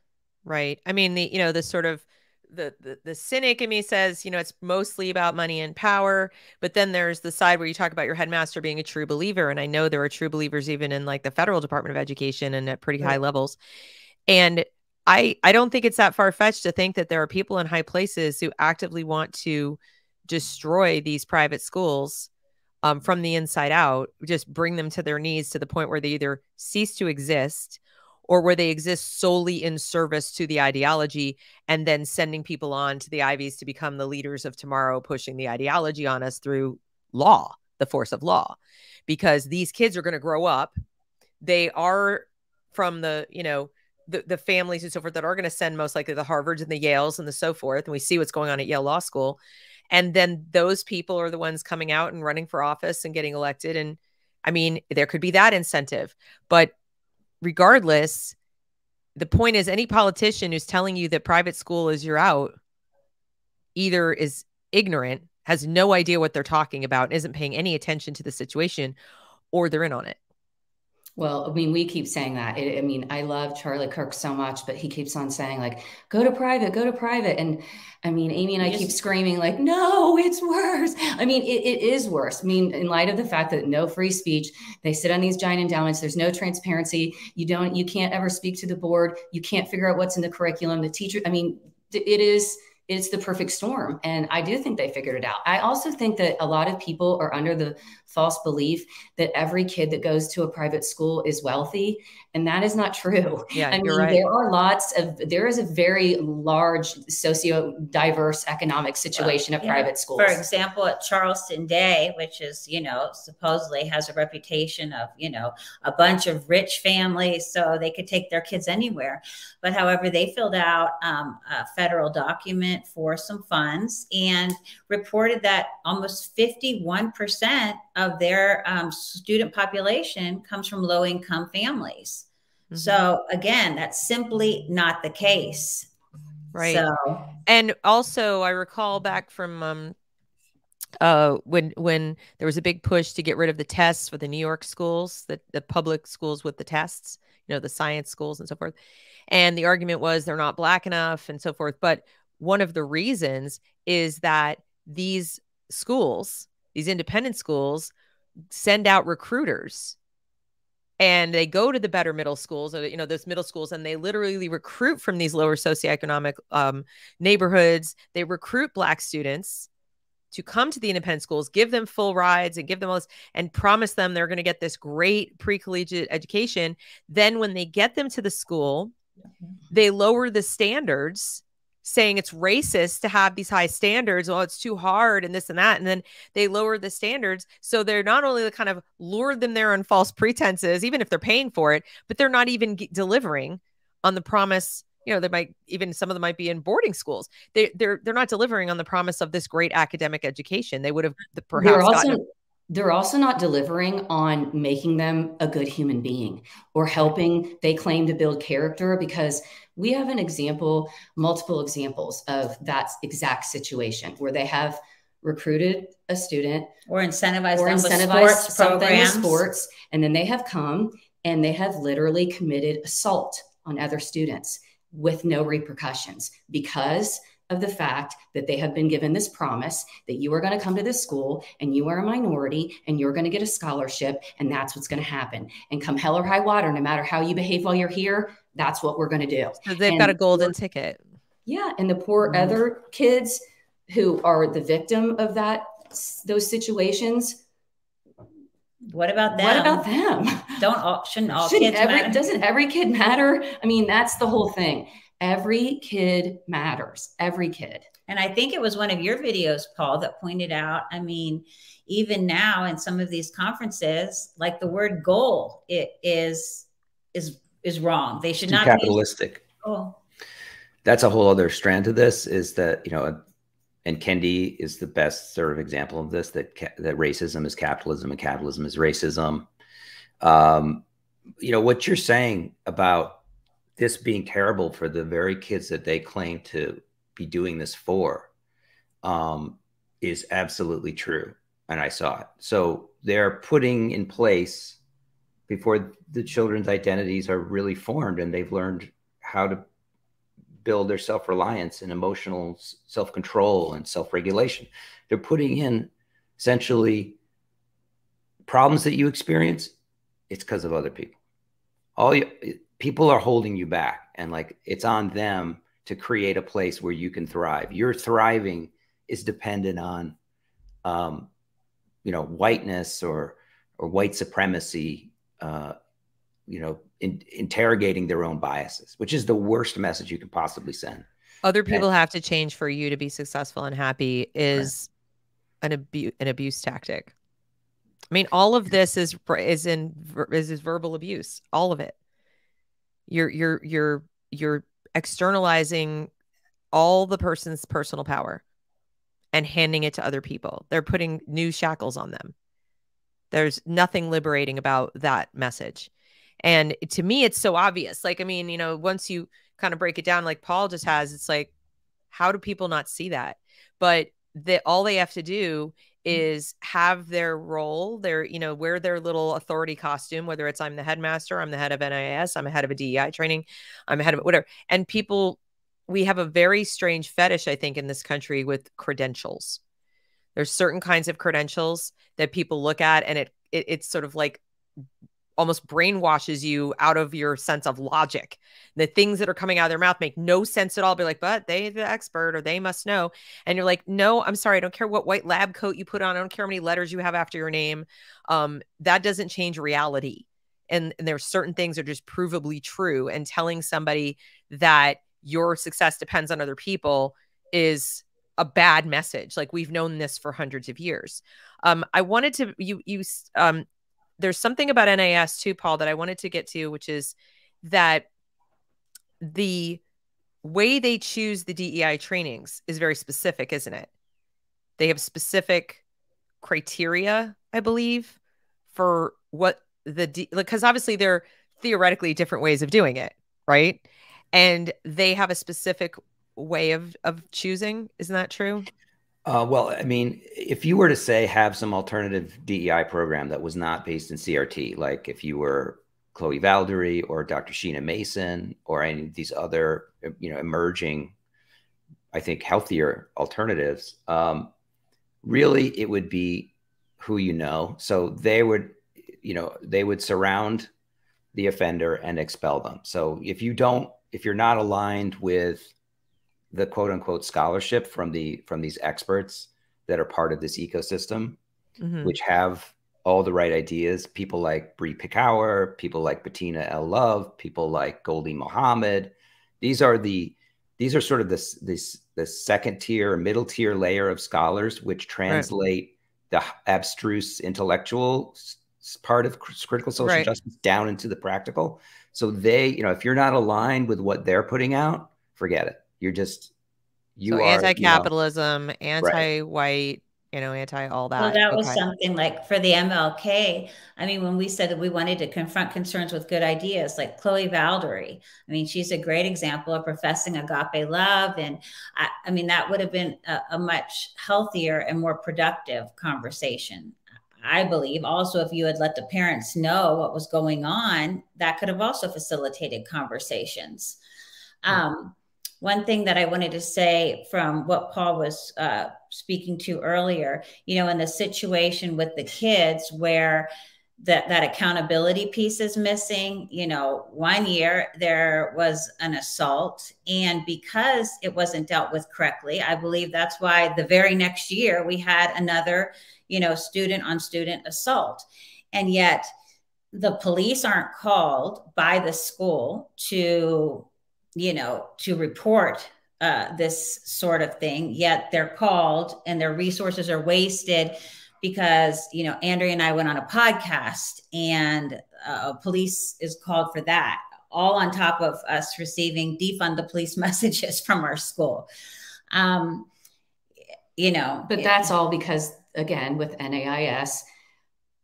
Right. I mean, the you know the sort of the, the the cynic in me says, you know, it's mostly about money and power, but then there's the side where you talk about your headmaster being a true believer, and I know there are true believers even in like the federal Department of Education and at pretty right. high levels, and I I don't think it's that far fetched to think that there are people in high places who actively want to destroy these private schools um, from the inside out, just bring them to their knees to the point where they either cease to exist or where they exist solely in service to the ideology and then sending people on to the Ivies to become the leaders of tomorrow, pushing the ideology on us through law, the force of law. Because these kids are going to grow up. They are from the, you know, the, the families and so forth that are going to send most likely the Harvards and the Yales and the so forth. And we see what's going on at Yale Law School and then those people are the ones coming out and running for office and getting elected. And i mean there could be that incentive. But regardless the point is any politician who's telling you that private school is your out either is ignorant has no idea what they're talking about isn't paying any attention to the situation or they're in on it well, I mean, we keep saying that. I mean, I love Charlie Kirk so much, but he keeps on saying, like, go to private, go to private. And I mean, Amy and I keep screaming, like, no, it's worse. I mean, it, it is worse. I mean, in light of the fact that no free speech, they sit on these giant endowments, there's no transparency. You don't, you can't ever speak to the board. You can't figure out what's in the curriculum. The teacher, I mean, it is it's the perfect storm. And I do think they figured it out. I also think that a lot of people are under the false belief that every kid that goes to a private school is wealthy. And that is not true. Yeah, I mean, right. there are lots of, there is a very large socio diverse economic situation well, at private schools. For example, at Charleston Day, which is, you know, supposedly has a reputation of, you know, a bunch of rich families, so they could take their kids anywhere. But however, they filled out um, a federal document for some funds and reported that almost 51% of their um, student population comes from low income families. Mm-hmm. So, again, that's simply not the case. Right. So, and also, I recall back from um, uh, when when there was a big push to get rid of the tests for the New York schools, the, the public schools with the tests, you know, the science schools and so forth. And the argument was they're not black enough and so forth. But one of the reasons is that these schools these independent schools send out recruiters. And they go to the better middle schools or you know those middle schools and they literally recruit from these lower socioeconomic um, neighborhoods. They recruit black students to come to the independent schools give them full rides and give them all this and promise them they're going to get this great pre-collegiate education. Then when they get them to the school they lower the standards saying it's racist to have these high standards. Well, it's too hard and this and that. And then they lower the standards. So they're not only the kind of lured them there on false pretenses, even if they're paying for it, but they're not even delivering on the promise. You know, they might even some of them might be in boarding schools. They they're they're not delivering on the promise of this great academic education. They would have perhaps they're also, gotten they're also not delivering on making them a good human being or helping they claim to build character because we have an example, multiple examples of that exact situation where they have recruited a student or incentivized, or incentivized sports something with sports, and then they have come and they have literally committed assault on other students with no repercussions because of the fact that they have been given this promise that you are going to come to this school and you are a minority and you're going to get a scholarship and that's what's going to happen. And come hell or high water, no matter how you behave while you're here, that's what we're going to do. So they've and got a golden ticket. Yeah. And the poor mm-hmm. other kids who are the victim of that, those situations. What about them? What about them? Don't all, shouldn't all shouldn't kids every, matter? Doesn't every kid matter? I mean, that's the whole thing. Every kid matters. Every kid. And I think it was one of your videos, Paul, that pointed out. I mean, even now in some of these conferences, like the word goal, it is is is wrong. They should not capitalistic. Be, oh. That's a whole other strand to this. Is that you know, and Kendi is the best sort of example of this. That that racism is capitalism and capitalism is racism. Um, you know what you're saying about this being terrible for the very kids that they claim to be doing this for um, is absolutely true. And I saw it. So they're putting in place before the children's identities are really formed and they've learned how to build their self reliance and emotional self control and self regulation. They're putting in essentially problems that you experience, it's because of other people. All you, people are holding you back and like it's on them to create a place where you can thrive. Your thriving is dependent on um, you know whiteness or or white supremacy uh, you know in, interrogating their own biases which is the worst message you can possibly send. Other people and, have to change for you to be successful and happy is right. an abuse an abuse tactic. I mean all of this is is in is, is verbal abuse all of it you're you're you're you're externalizing all the person's personal power and handing it to other people. They're putting new shackles on them. There's nothing liberating about that message. And to me, it's so obvious. Like, I mean, you know, once you kind of break it down, like Paul just has, it's like, how do people not see that? But that all they have to do. Mm. is have their role, their, you know, wear their little authority costume, whether it's I'm the headmaster, I'm the head of NIS, I'm a head of a DEI training, I'm a head of whatever. And people, we have a very strange fetish, I think, in this country with credentials. There's certain kinds of credentials that people look at and it, it it's sort of like almost brainwashes you out of your sense of logic. The things that are coming out of their mouth make no sense at all. Be like, but they the expert or they must know. And you're like, no, I'm sorry. I don't care what white lab coat you put on. I don't care how many letters you have after your name. Um, that doesn't change reality. And, and there's certain things are just provably true. And telling somebody that your success depends on other people is a bad message. Like we've known this for hundreds of years. Um, I wanted to you you um there's something about NAS too, Paul, that I wanted to get to, which is that the way they choose the DEI trainings is very specific, isn't it? They have specific criteria, I believe, for what the because obviously they're theoretically different ways of doing it, right? And they have a specific way of of choosing. Isn't that true? Uh, well, I mean, if you were to say have some alternative DEI program that was not based in CRT, like if you were Chloé Valdary or Dr. Sheena Mason or any of these other, you know, emerging, I think, healthier alternatives, um, really it would be who you know. So they would, you know, they would surround the offender and expel them. So if you don't, if you're not aligned with the quote unquote scholarship from the from these experts that are part of this ecosystem, mm-hmm. which have all the right ideas. People like Bree Picower, people like Bettina L. Love, people like Gholdy Muhammad. These are the these are sort of this this the second tier, middle tier layer of scholars, which translate right. the abstruse intellectual part of critical social right. justice down into the practical. So they, you know, if you're not aligned with what they're putting out, forget it. You're just you so are anti-capitalism, you know, anti-white, right. you know, anti all that. Well, that was something like for the MLK. I mean, when we said that we wanted to confront concerns with good ideas, like Chloé Valdary. I mean, she's a great example of professing agape love, and I, I mean, that would have been a, a much healthier and more productive conversation. I believe also if you had let the parents know what was going on, that could have also facilitated conversations. Um, one thing that I wanted to say from what Paul was uh, speaking to earlier, you know, in the situation with the kids where that that accountability piece is missing you know one year there was an assault and because it wasn't dealt with correctly i believe that's why the very next year we had another you know student on student assault. And yet the police aren't called by the school to you know to report uh, this sort of thing yet they're called and their resources are wasted because you know Andrea and I went on a podcast and uh, police is called for that all on top of us receiving defund the police messages from our school. Um, you know but that's all because again with NAIS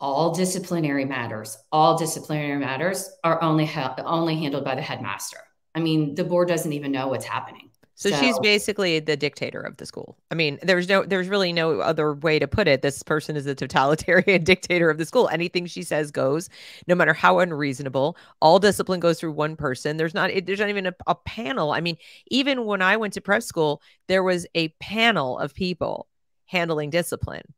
all disciplinary matters all disciplinary matters are only only handled by the headmaster i mean the board doesn't even know what's happening so, so, she's basically the dictator of the school. I mean, there's no, there's really no other way to put it. This person is the totalitarian dictator of the school. Anything she says goes, no matter how unreasonable. All discipline goes through one person. There's not, it, there's not even a, a panel. I mean, even when I went to prep school, there was a panel of people handling discipline,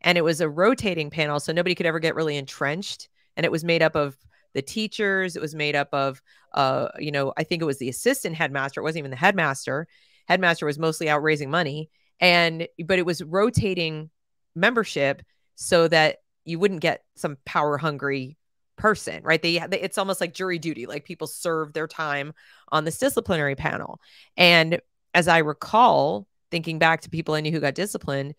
and it was a rotating panel, so nobody could ever get really entrenched. And it was made up of the teachers. It was made up of, uh, you know, I think it was the assistant headmaster. It wasn't even the headmaster. Headmaster was mostly out raising money, and but it was rotating membership so that you wouldn't get some power hungry person, right? They, they, it's almost like jury duty, like people serve their time on this disciplinary panel. And as I recall, thinking back to people I knew who got disciplined,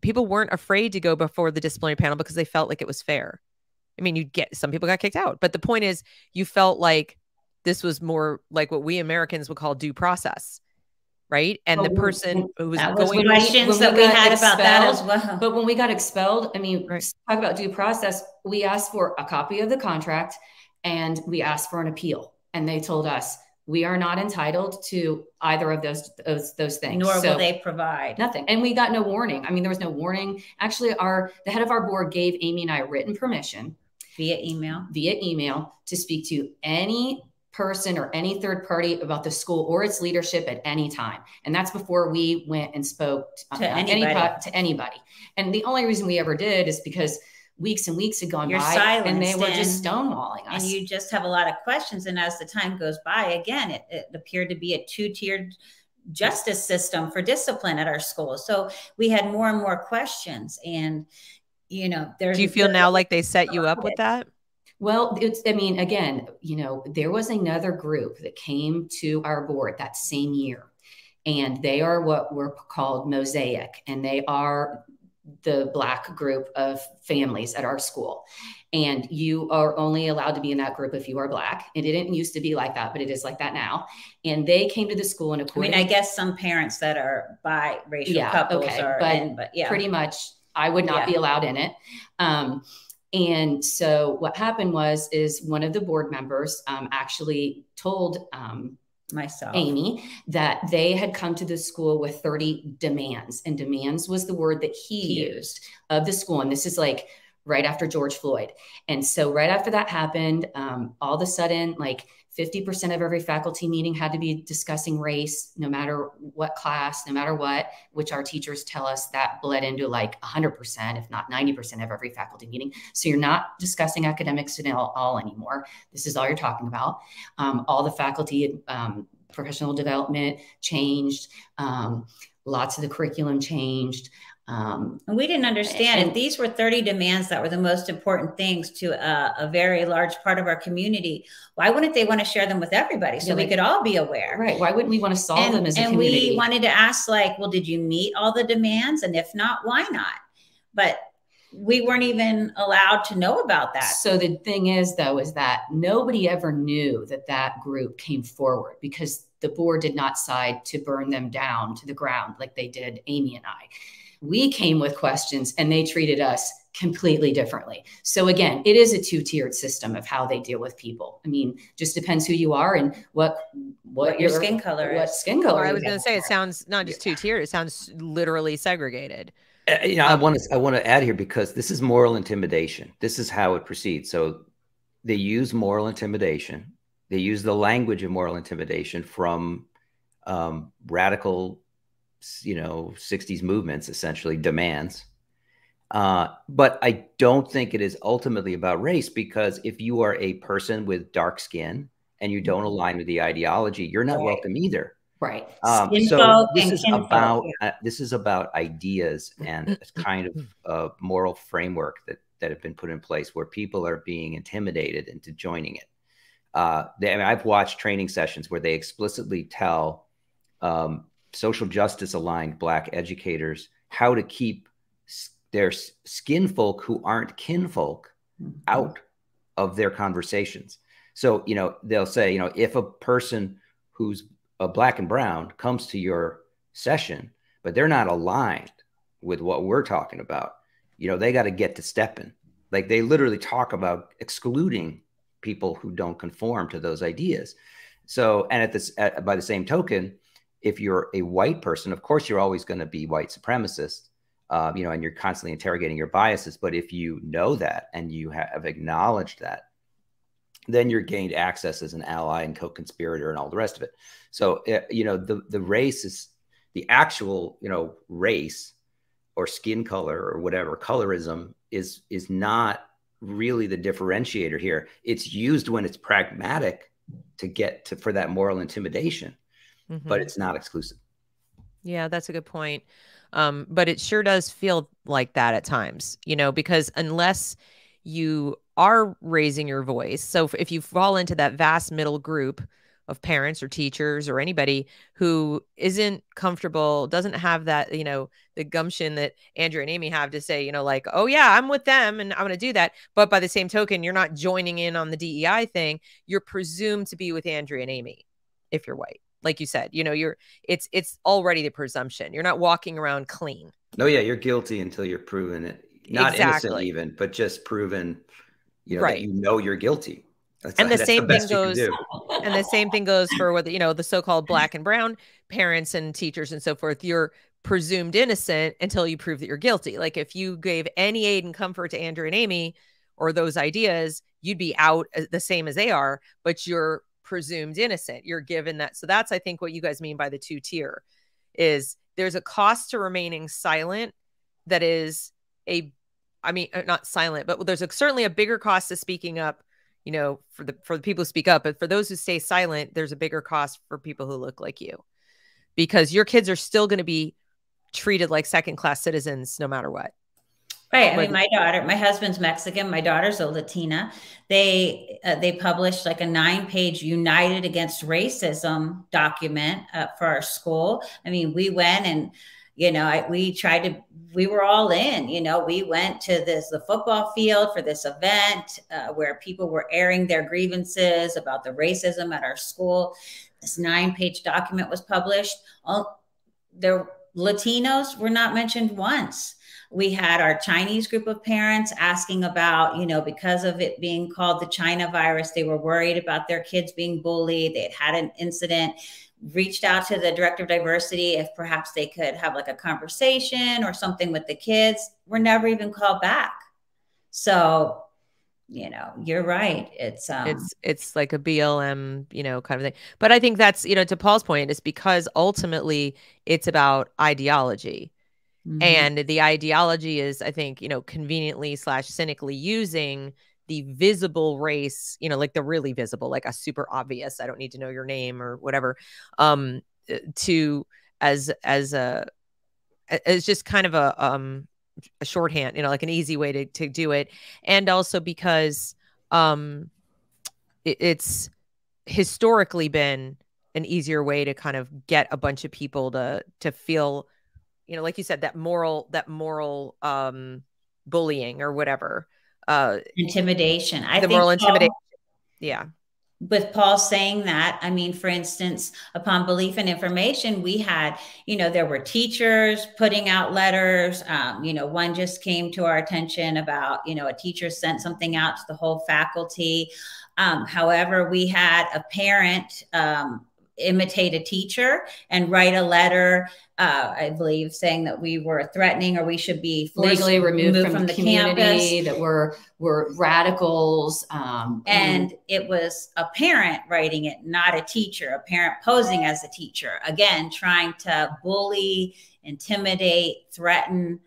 people weren't afraid to go before the disciplinary panel because they felt like it was fair. I mean, you get some people got kicked out, but the point is, you felt like this was more like what we Americans would call due process, right? And oh, the person who was that going questions that we, we had expelled, about that as well. But when we got expelled, I mean, right. talk about due process. We asked for a copy of the contract and we asked for an appeal, and they told us we are not entitled to either of those those those things nor so, will they provide nothing and we got no warning i mean there was no warning actually our the head of our board gave amy and i written permission via email via email to speak to any person or any third party about the school or its leadership at any time. And that's before we went and spoke uh, to, to anybody. Any, to anybody. And the only reason we ever did is because weeks and weeks had gone You're by and they were just stonewalling us. and you just have a lot of questions. And as the time goes by again it, it appeared to be a two-tiered justice system for discipline at our school. So we had more and more questions. And you know, there's. Do you feel now like they set you up with that? Well, it's, I mean, again, you know, there was another group that came to our board that same year, and they are what we're called Mosaic, and they are the Black group of families at our school. And you are only allowed to be in that group if you are Black. It didn't used to be like that, but it is like that now. And they came to the school and I mean, I guess some parents that are biracial yeah, couples okay, are but, in, but yeah. Pretty much I would not yeah. be allowed in it. Um, and so what happened was is one of the board members um, actually told um, myself amy that they had come to the school with 30 demands and demands was the word that he, he used of the school and this is like right after george floyd and so right after that happened um, all of a sudden like 50% of every faculty meeting had to be discussing race, no matter what class, no matter what, which our teachers tell us that bled into like 100%, if not 90% of every faculty meeting. So you're not discussing academics at all, anymore. This is all you're talking about. Um, all the faculty um, professional development changed. Um, lots of the curriculum changed. Um, and we didn't understand and, These were 30 demands that were the most important things to a, a very large part of our community. Why wouldn't they want to share them with everybody so we could all be aware? Right. Why wouldn't we want to solve and, them as a community? And we wanted to ask, like, well, did you meet all the demands? And if not, why not? But we weren't even allowed to know about that. So the thing is, though, is that nobody ever knew that that group came forward because the board did not decide to burn them down to the ground like they did Amy and I we came with questions and they treated us completely differently. So again, it is a two-tiered system of how they deal with people. I mean, just depends who you are and what what, what your, skin color what is. skin color. Or I was going to say it sounds not just two-tiered, it sounds literally segregated. Uh, you know, I want to I want to add here because this is moral intimidation. This is how it proceeds. So they use moral intimidation. They use the language of moral intimidation from um, radical, you know, 60s movements, essentially demands. Uh, but I don't think it is ultimately about race because if you are a person with dark skin and you don't mm-hmm. align with the ideology, you're not right. welcome either. Right. Um, so this is about yeah. uh, this is about ideas and a kind of uh, moral framework that that have been put in place where people are being intimidated into joining it. Uh, they, I mean, I've watched training sessions where they explicitly tell um, social justice aligned Black educators how to keep their skin folk who aren't kinfolk mm-hmm. out of their conversations. So, you know, they'll say, you know, if a person who's a black and brown comes to your session, but they're not aligned with what we're talking about, you know, they got to get to stepping. Like they literally talk about excluding people who don't conform to those ideas. So, and at this, at, by the same token, if you're a white person, of course, you're always going to be white supremacist um, you know, and you're constantly interrogating your biases. But if you know that and you have acknowledged that, then you're gained access as an ally and co-conspirator and all the rest of it. So, uh, you know, the the race is the actual, you know, race or skin color or whatever colorism is is not really the differentiator here. It's used when it's pragmatic to get to for that moral intimidation, mm-hmm. but it's not exclusive. Yeah, that's a good point. Um, but it sure does feel like that at times, you know, because unless you are raising your voice, so if, if you fall into that vast middle group of parents or teachers or anybody who isn't comfortable, doesn't have that, you know, the gumption that Andrea and Amy have to say, you know, like, oh, yeah, I'm with them and I'm going to do that. But by the same token, you're not joining in on the DEI thing. You're presumed to be with Andrea and Amy if you're white like you said you know you're it's it's already the presumption. You're not walking around clean. No yeah you're guilty until you're proven it. Not exactly. innocent even but just proven you know right. that you know you're guilty. That's, and the same the thing goes and the same thing goes for what you know the so-called black and brown parents and teachers and so forth. You're presumed innocent until you prove that you're guilty. Like if you gave any aid and comfort to andrea and amy or those ideas you'd be out uh, the same as they are but you're presumed innocent. You're given that. So that's, I think, what you guys mean by the two tier is there's a cost to remaining silent that is a, I mean, uh, not silent, but there's a, certainly a bigger cost to speaking up. You know, for the for the people who speak up, but for those who stay silent, there's a bigger cost for people who look like you, because your kids are still going to be treated like second class citizens no matter what. Right. I mean, my daughter, my husband's Mexican. My daughter's a Latina. They uh, they published like a nine page United Against Racism document uh, for our school. I mean, we went and you know I, we tried to we were all in you know we went to this the football field for this event uh, where people were airing their grievances about the racism at our school this nine page document was published all there latinos were not mentioned once we had our Chinese group of parents asking about, you know, because of it being called the China virus, they were worried about their kids being bullied. They had had an incident, reached out to the director of diversity if perhaps they could have like a conversation or something with the kids. We're never even called back. So, you know, you're right. It's um it's it's like a BLM, you know, kind of thing. But I think that's, you know, to Paul's point, is because ultimately it's about ideology Mm-hmm. And the ideology is, I think, you know, conveniently slash cynically using the visible race, you know, like the really visible, like a super obvious, I don't need to know your name or whatever, um, uh, to as as a as just kind of a um a shorthand, you know, like an easy way to to do it. And also because um it, it's historically been an easier way to kind of get a bunch of people to to feel you know like you said that moral that moral um bullying or whatever uh intimidation i the moral intimidation yeah with Paul saying that, I mean, for instance, upon belief and information, we had, you know, there were teachers putting out letters. Um, you know, one just came to our attention about, you know, a teacher sent something out to the whole faculty. Um, however, we had a parent um, imitate a teacher and write a letter, uh, I believe, saying that we were threatening or we should be legally removed, removed from, from, the, community, campus. that we're we're radicals. Um, and it was a parent writing it, not a teacher. A parent posing as a teacher, again trying to bully, intimidate, threaten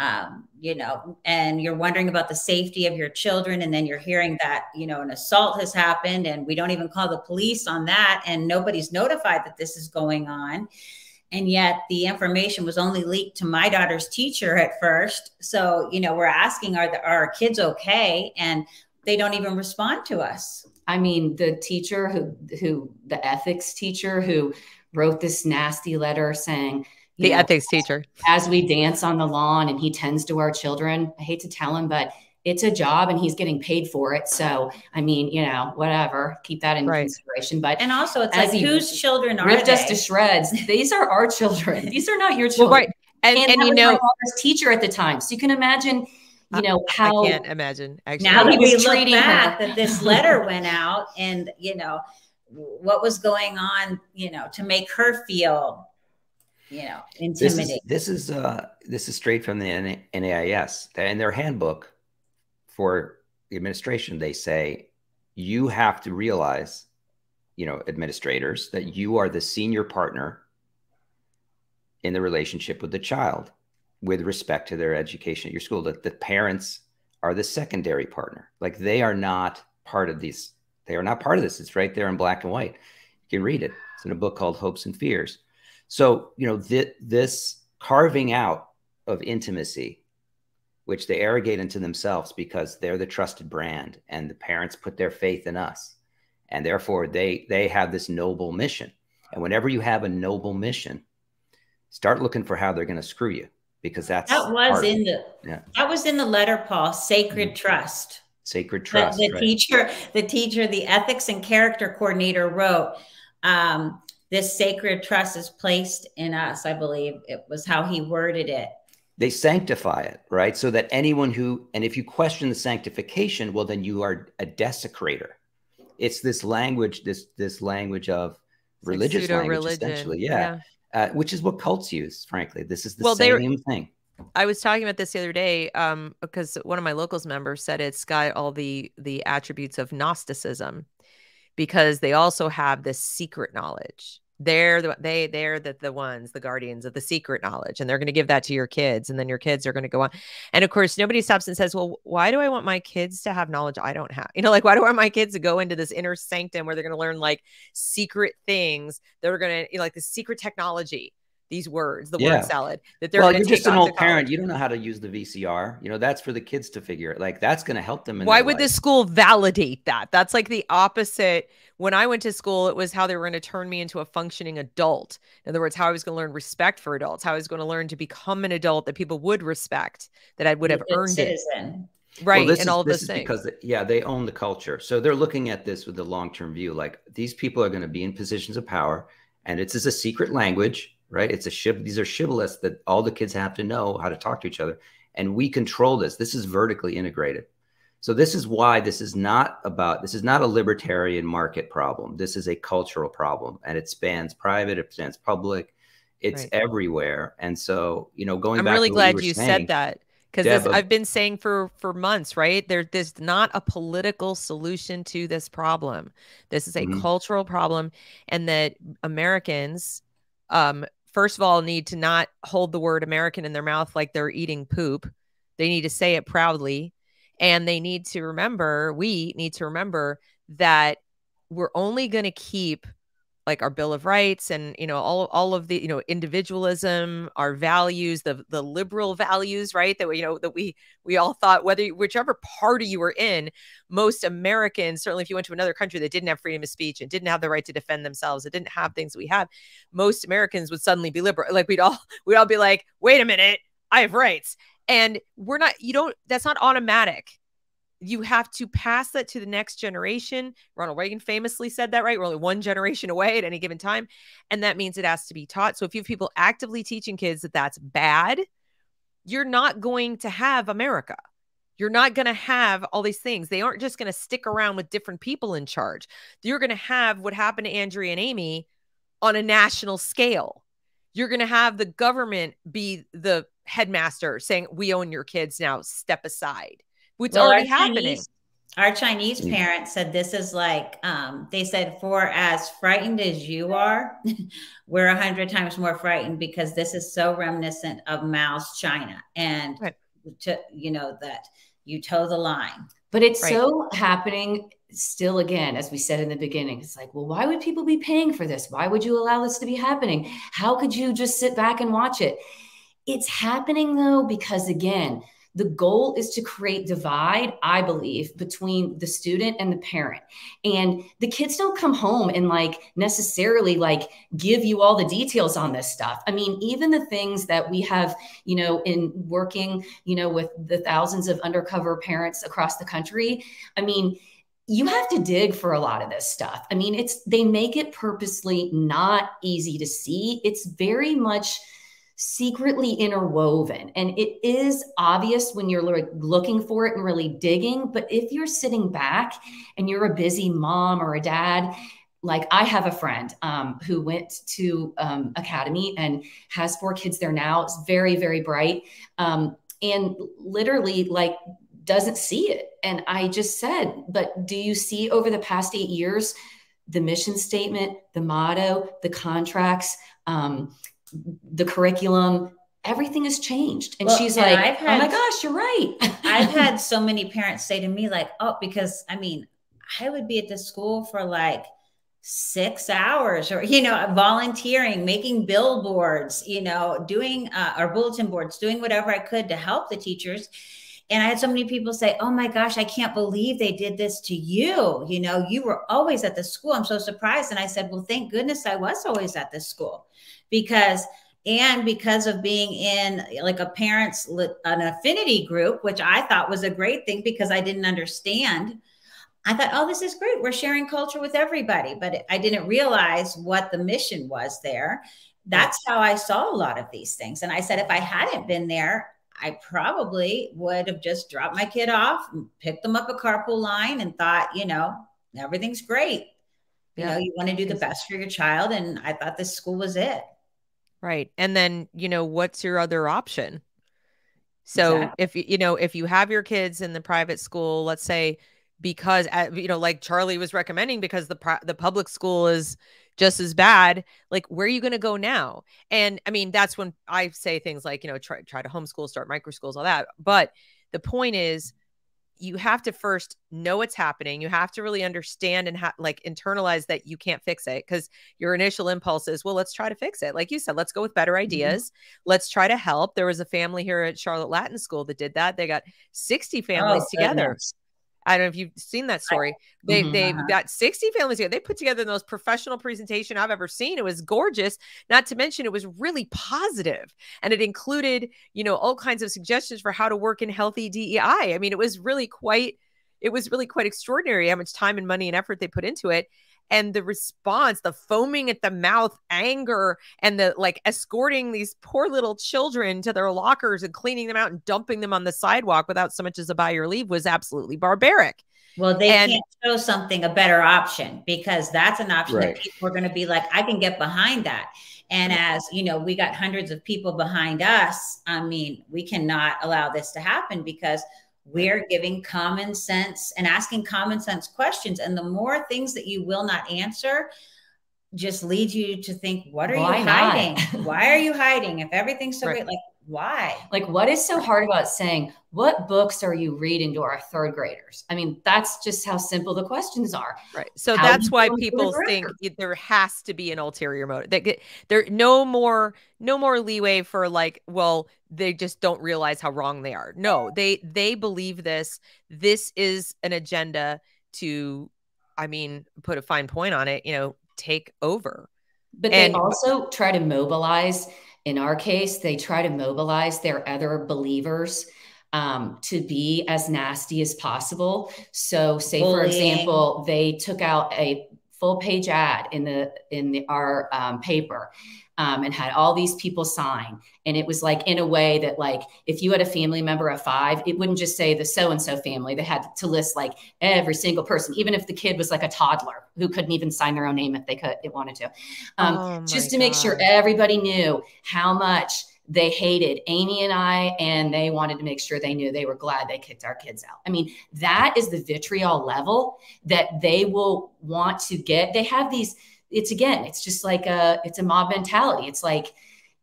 um, you know, and you're wondering about the safety of your children, and then you're hearing that, you know, an assault has happened, and we don't even call the police on that, and nobody's notified that this is going on. And yet the information was only leaked to my daughter's teacher at first. So, you know, we're asking, are, the, are our kids okay? And they don't even respond to us. I mean, the teacher who, who, the ethics teacher who wrote this nasty letter saying, the know, ethics teacher. As we dance on the lawn and he tends to our children, I hate to tell him, but it's a job and he's getting paid for it. So, I mean, you know, whatever, keep that in right. consideration. But and also, it's like whose children are ripped they? us to shreds. These are our children. These are not your children. Well, right. And, and, and you know, teacher at the time, so you can imagine. You know how I can't imagine. Actually, now that we look back her. that this letter went out, and you know what was going on, you know, to make her feel you know, intimidate. This is this is, uh, this is straight from the NAIS. In their handbook for the administration, they say you have to realize, you know, administrators, that you are the senior partner in the relationship with the child with respect to their education at your school. That the parents are the secondary partner. Like they are not part of these. They are not part of this. It's right there in black and white. You can read it. It's in a book called Hopes and Fears. So, you know, th- this carving out of intimacy, which they arrogate into themselves because they're the trusted brand and the parents put their faith in us. And therefore they they have this noble mission. And whenever you have a noble mission, start looking for how they're going to screw you because that's that was in the yeah. that was in the letter, Paul, sacred mm-hmm. trust. Sacred trust. The, the right. teacher, the teacher, the ethics and character coordinator wrote, um, this sacred trust is placed in us, I believe it was how he worded it. They sanctify it, right? So that anyone who, and if you question the sanctification, well, then you are a desecrator. It's this language, this this language of religious like language, religion. essentially, yeah. yeah. Uh, which is what cults use, frankly. This is the well, same thing. I was talking about this the other day um, because one of my locals members said it's got all the the attributes of Gnosticism because they also have this secret knowledge. They're the, they they're the, the ones, the guardians of the secret knowledge, and they're going to give that to your kids, and then your kids are going to go on. And of course, nobody stops and says, "Well, why do I want my kids to have knowledge I don't have?" You know, like why do I want my kids to go into this inner sanctum where they're going to learn like secret things that are going to you know, like the secret technology these words, the yeah. word salad that they're. Well, you're just an old parent. You don't know how to use the VCR. You know that's for the kids to figure. it. Like that's going to help them. Why would life. the school validate that? That's like the opposite. When I went to school, it was how they were going to turn me into a functioning adult. In other words, how I was going to learn respect for adults, how I was going to learn to become an adult that people would respect, that I would have earned citizen. it. Right, well, and is, all this things. because yeah, they own the culture, so they're looking at this with a long-term view. Like these people are going to be in positions of power, and it's as a secret language right? It's a shib. These are shibboleths that all the kids have to know how to talk to each other, and we control this. This is vertically integrated. So this is why this is not about this is not a libertarian market problem. This is a cultural problem, and it spans private, it spans public, it's right. everywhere. And so you know, going. Back, I'm back really glad you, you saying, said that because I've been saying for for months, right? There, there's not a political solution to this problem. This is a mm-hmm. cultural problem, and that Americans um, first of all, need to not hold the word American in their mouth like they're eating poop. They need to say it proudly. And they need to remember, we need to remember that we're only going to keep like our bill of rights and you know all all of the you know individualism our values the the liberal values right that we you know that we we all thought whether whichever party you were in most americans certainly if you went to another country that didn't have freedom of speech and didn't have the right to defend themselves it didn't have things we have most americans would suddenly be liberal. Like we'd all we'd all be like wait a minute i have rights. And we're not you don't that's not automatic you have to pass that to the next generation. Ronald Reagan famously said that, right? We're only one generation away at any given time. And that means it has to be taught. So if you have people actively teaching kids that that's bad, you're not going to have America. You're not going to have all these things. They aren't just going to stick around with different people in charge. You're going to have what happened to Andrea and Amy on a national scale. You're going to have the government be the headmaster saying, We own your kids now, step aside. It's well, already happening. Chinese, our Chinese parents said this is like, um, they said, for as frightened as you are, we're a hundred times more frightened because this is so reminiscent of Mao's China. And right. to, you know, that you toe the line. But it's right. so happening still again, as we said in the beginning, it's like, well, why would people be paying for this? Why would you allow this to be happening? How could you just sit back and watch it? It's happening though, because again, the goal is to create divide, I believe, between the student and the parent. And the kids don't come home and like necessarily like give you all the details on this stuff. I mean, even the things that we have, you know, in working, you know, with the thousands of undercover parents across the country, I mean, you have to dig for a lot of this stuff. I mean, it's they make it purposely not easy to see. It's very much secretly interwoven. And it is obvious when you're looking for it and really digging. But if you're sitting back and you're a busy mom or a dad, like I have a friend um, who went to um, academy and has four kids there now. It's very, very bright. Um, and literally, like, doesn't see it. And I just said, but do you see over the past eight years the mission statement, the motto, the contracts, um, the curriculum, everything has changed. And well, she's and like, had, oh my gosh, you're right. I've had so many parents say to me, like, oh, because I mean, I would be at the school for like six hours or, you know, volunteering, making billboards, you know, doing uh, our bulletin boards, doing whatever I could to help the teachers. And I had so many people say, Oh my gosh, I can't believe they did this to you. You know, you were always at the school. I'm so surprised. And I said, Well, thank goodness I was always at the school because and because of being in like a parents an affinity group which i thought was a great thing because i didn't understand. I thought oh this is great. We're sharing culture with everybody but i didn't realize what the mission was there. That's how i saw a lot of these things and i said if i hadn't been there i probably would have just dropped my kid off picked them up a carpool line and thought you know everything's great. You yeah. know you want to do the best for your child and i thought this school was it Right. And then, you know, what's your other option? So exactly. if you know, if you have your kids in the private school, let's say because you know, like Charlie was recommending because the the public school is just as bad, like where are you going to go now? And I mean, that's when I say things like, you know, try try to homeschool, start micro schools, all that. But the point is you have to first know what's happening. You have to really understand and ha- like internalize that you can't fix it because your initial impulse is, well, let's try to fix it. Like you said, let's go with better mm-hmm. ideas. Mm-hmm. Let's try to help. There was a family here at Charlotte Latin School that did that. They got 60 families oh, together. Goodness. I don't know if you've seen that story. They mm-hmm, they uh-huh. got 60 families here. They put together the most professional presentation I've ever seen. It was gorgeous. Not to mention it was really positive. And it included, you know, all kinds of suggestions for how to work in healthy DEI. I mean, it was really quite it was really quite extraordinary how much time and money and effort they put into it and the response, the foaming at the mouth, anger, and the like escorting these poor little children to their lockers and cleaning them out and dumping them on the sidewalk without so much as a buy or leave was absolutely barbaric. Well, they and, can't show something a better option because that's an option right. that people are going to be like, I can get behind that. And as you know, we got hundreds of people behind us. I mean, we cannot allow this to happen because we're giving common sense and asking common sense questions. And the more things that you will not answer, just leads you to think, what are Why you hiding? Why are you hiding? If everything's so right. great, like why? Like, what is so hard about saying, what books are you reading to our third graders? I mean, that's just how simple the questions are. Right. So how that's why people think there has to be an ulterior motive. That there no more no more leeway for like, well, they just don't realize how wrong they are. No, they they believe this. This is an agenda to, I mean, put a fine point on it. You know, take over. But and, they also try to mobilize in our case, they try to mobilize their other believers um, to be as nasty as possible. So, say Bullying. for example, they took out a full page ad in the in the, our um, paper um, and had all these people sign. And it was like in a way that, like, if you had a family member of five, it wouldn't just say the so and so family. They had to list like every single person, even if the kid was like a toddler who couldn't even sign their own name if they could, it wanted to, um, oh just to God. make sure everybody knew how much they hated Amy and I, and they wanted to make sure they knew they were glad they kicked our kids out. I mean, that is the vitriol level that they will want to get. They have these, it's again, it's just like a, it's a mob mentality. It's like,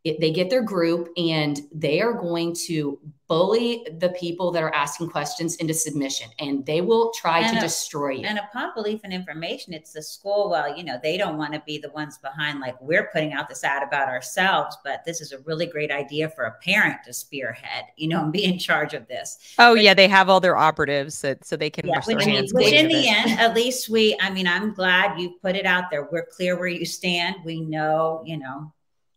it, they get their group and they are going to bully the people that are asking questions into submission and they will try and to a, destroy you. And upon belief and information, it's the school. Well, you know, they don't want to be the ones behind, like we're putting out this ad about ourselves, but this is a really great idea for a parent to spearhead, you know, and be in charge of this. Oh, but, yeah. They have all their operatives so, so they can yeah, which, hands. Which in the end, at least we, I mean, I'm glad you put it out there. We're clear where you stand. We know, you know,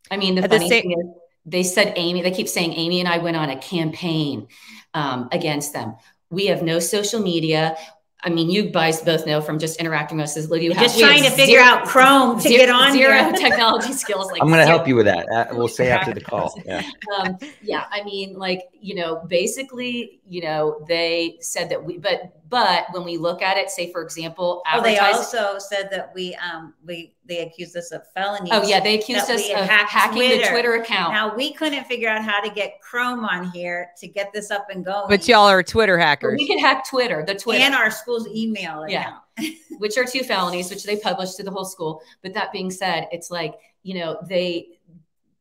I mean, the At funny same- thing is, they said Amy, they keep saying Amy and I went on a campaign um, against them. We have no social media. I mean, you guys both know from just interacting with us as Lydia. Just trying to figure out Chrome to zero, get on zero here. technology skills. Like I'm going to help you with that. Uh, we'll say after the call. Yeah. Um, yeah. I mean, like you know, basically, you know, they said that we, but but when we look at it, say for example, oh, they also said that we um we they accused us of felony. Oh yeah, they accused us of hacking Twitter. the Twitter account. Now we couldn't figure out how to get Chrome on here to get this up and going. But y'all are Twitter hackers. we can hack Twitter, the Twitter and our school's email account. Yeah. which are two felonies, which they published to the whole school. But that being said, it's like you know they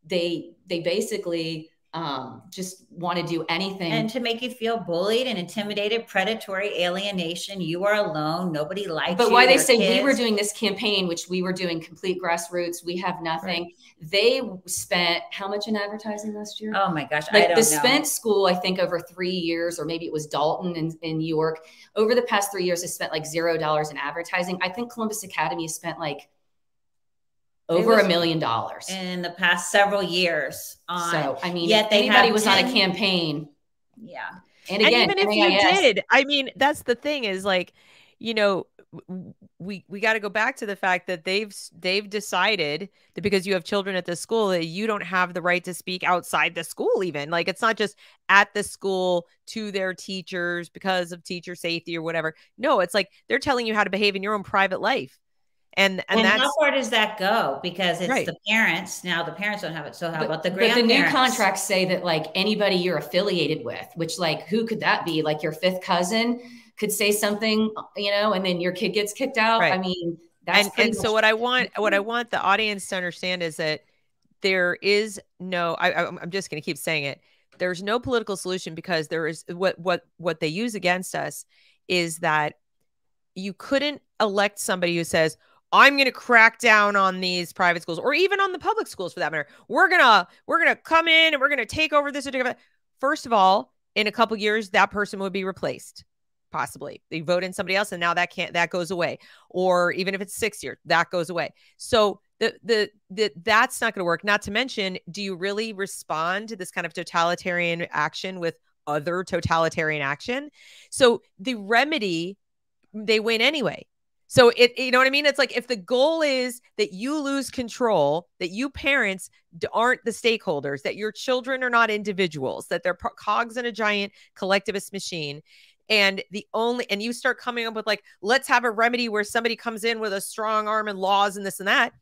they they basically um, just want to do anything. And to make you feel bullied and intimidated, predatory alienation. You are alone. Nobody likes but you. But why they say kids. we were doing this campaign, which we were doing complete grassroots, we have nothing. Right. They spent how much in advertising last year? Oh my gosh. Like the know. Spence School, I think over three years, or maybe it was Dalton in, in New York, over the past three years has spent like zero dollars in advertising. I think Columbus Academy has spent like over a million dollars. in the past several years. On, so I mean, yet they anybody was 10, on a campaign. Yeah, and again, and even if you did, I mean, that's the thing is like, you know, we we got to go back to the fact that they've they've decided that because you have children at the school that you don't have the right to speak outside the school even. Like it's not just at the school to their teachers because of teacher safety or whatever. No it's like they're telling you how to behave in your own private life and and, and how far does that go? Because it's right. the parents now. The parents don't have it. So how but, about the grandparents? But the new contracts say that like anybody you're affiliated with, which like who could that be? Like your fifth cousin could say something, you know, and then your kid gets kicked out. Right. I mean, that's and, and so what I want, what I want the audience to understand is that there is no. I, I'm just going to keep saying it. There's no political solution because there is what what what they use against us is that you couldn't elect somebody who says I'm going to crack down on these private schools or even on the public schools for that matter. We're going to we're going to come in and we're going to take over this First of all, in a couple years that person would be replaced possibly. They vote in somebody else and now that can't that goes away. Or even if it's 6 years, that goes away. So the the the that's not going to work. Not to mention, do you really respond to this kind of totalitarian action with other totalitarian action? So the remedy they win anyway so it, you know what I mean? It's like if the goal is that you lose control, that you parents aren't the stakeholders, that your children are not individuals, that they're cogs in a giant collectivist machine. And the only, and you start coming up with like, let's have a remedy where somebody comes in with a strong arm and laws and this and that.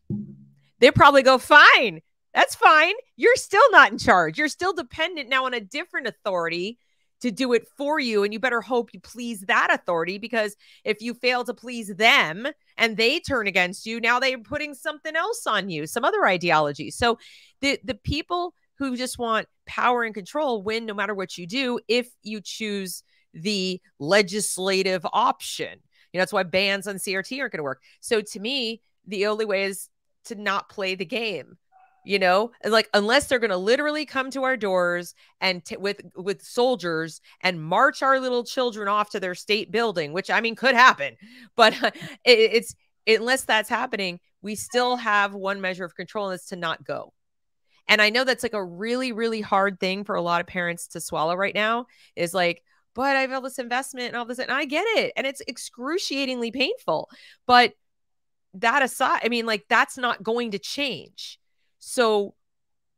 They probably go, fine, that's fine. You're still not in charge. You're still dependent now on a different authority to do it for you. And you better hope you please that authority because if you fail to please them and they turn against you, now they're putting something else on you, some other ideology. So the the people who just want power and control win no matter what you do if you choose the legislative option. You know, that's why bans on CRT aren't going to work. So to me, the only way is to not play the game you know like unless they're going to literally come to our doors and t- with with soldiers and march our little children off to their state building which i mean could happen but uh, it, it's unless that's happening we still have one measure of control and it's to not go. And i know that's like a really really hard thing for a lot of parents to swallow right now is like but i have all this investment and all this and i get it and it's excruciatingly painful but that aside i mean like that's not going to change So,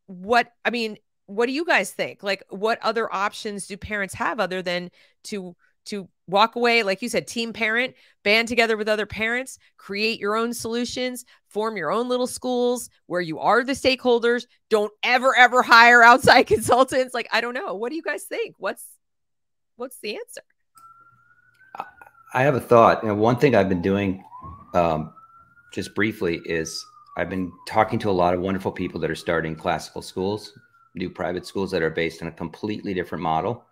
what I mean, what do you guys think? Like, what other options do parents have other than to to walk away, like you said, team parent, band together with other parents, create your own solutions, form your own little schools where you are the stakeholders. Don't ever, ever hire outside consultants. Like, I don't know. What do you guys think? What's what's the answer? I have a thought. You know, one thing I've been doing um, just briefly is I've been talking to a lot of wonderful people that are starting classical schools, new private schools that are based on a completely different model.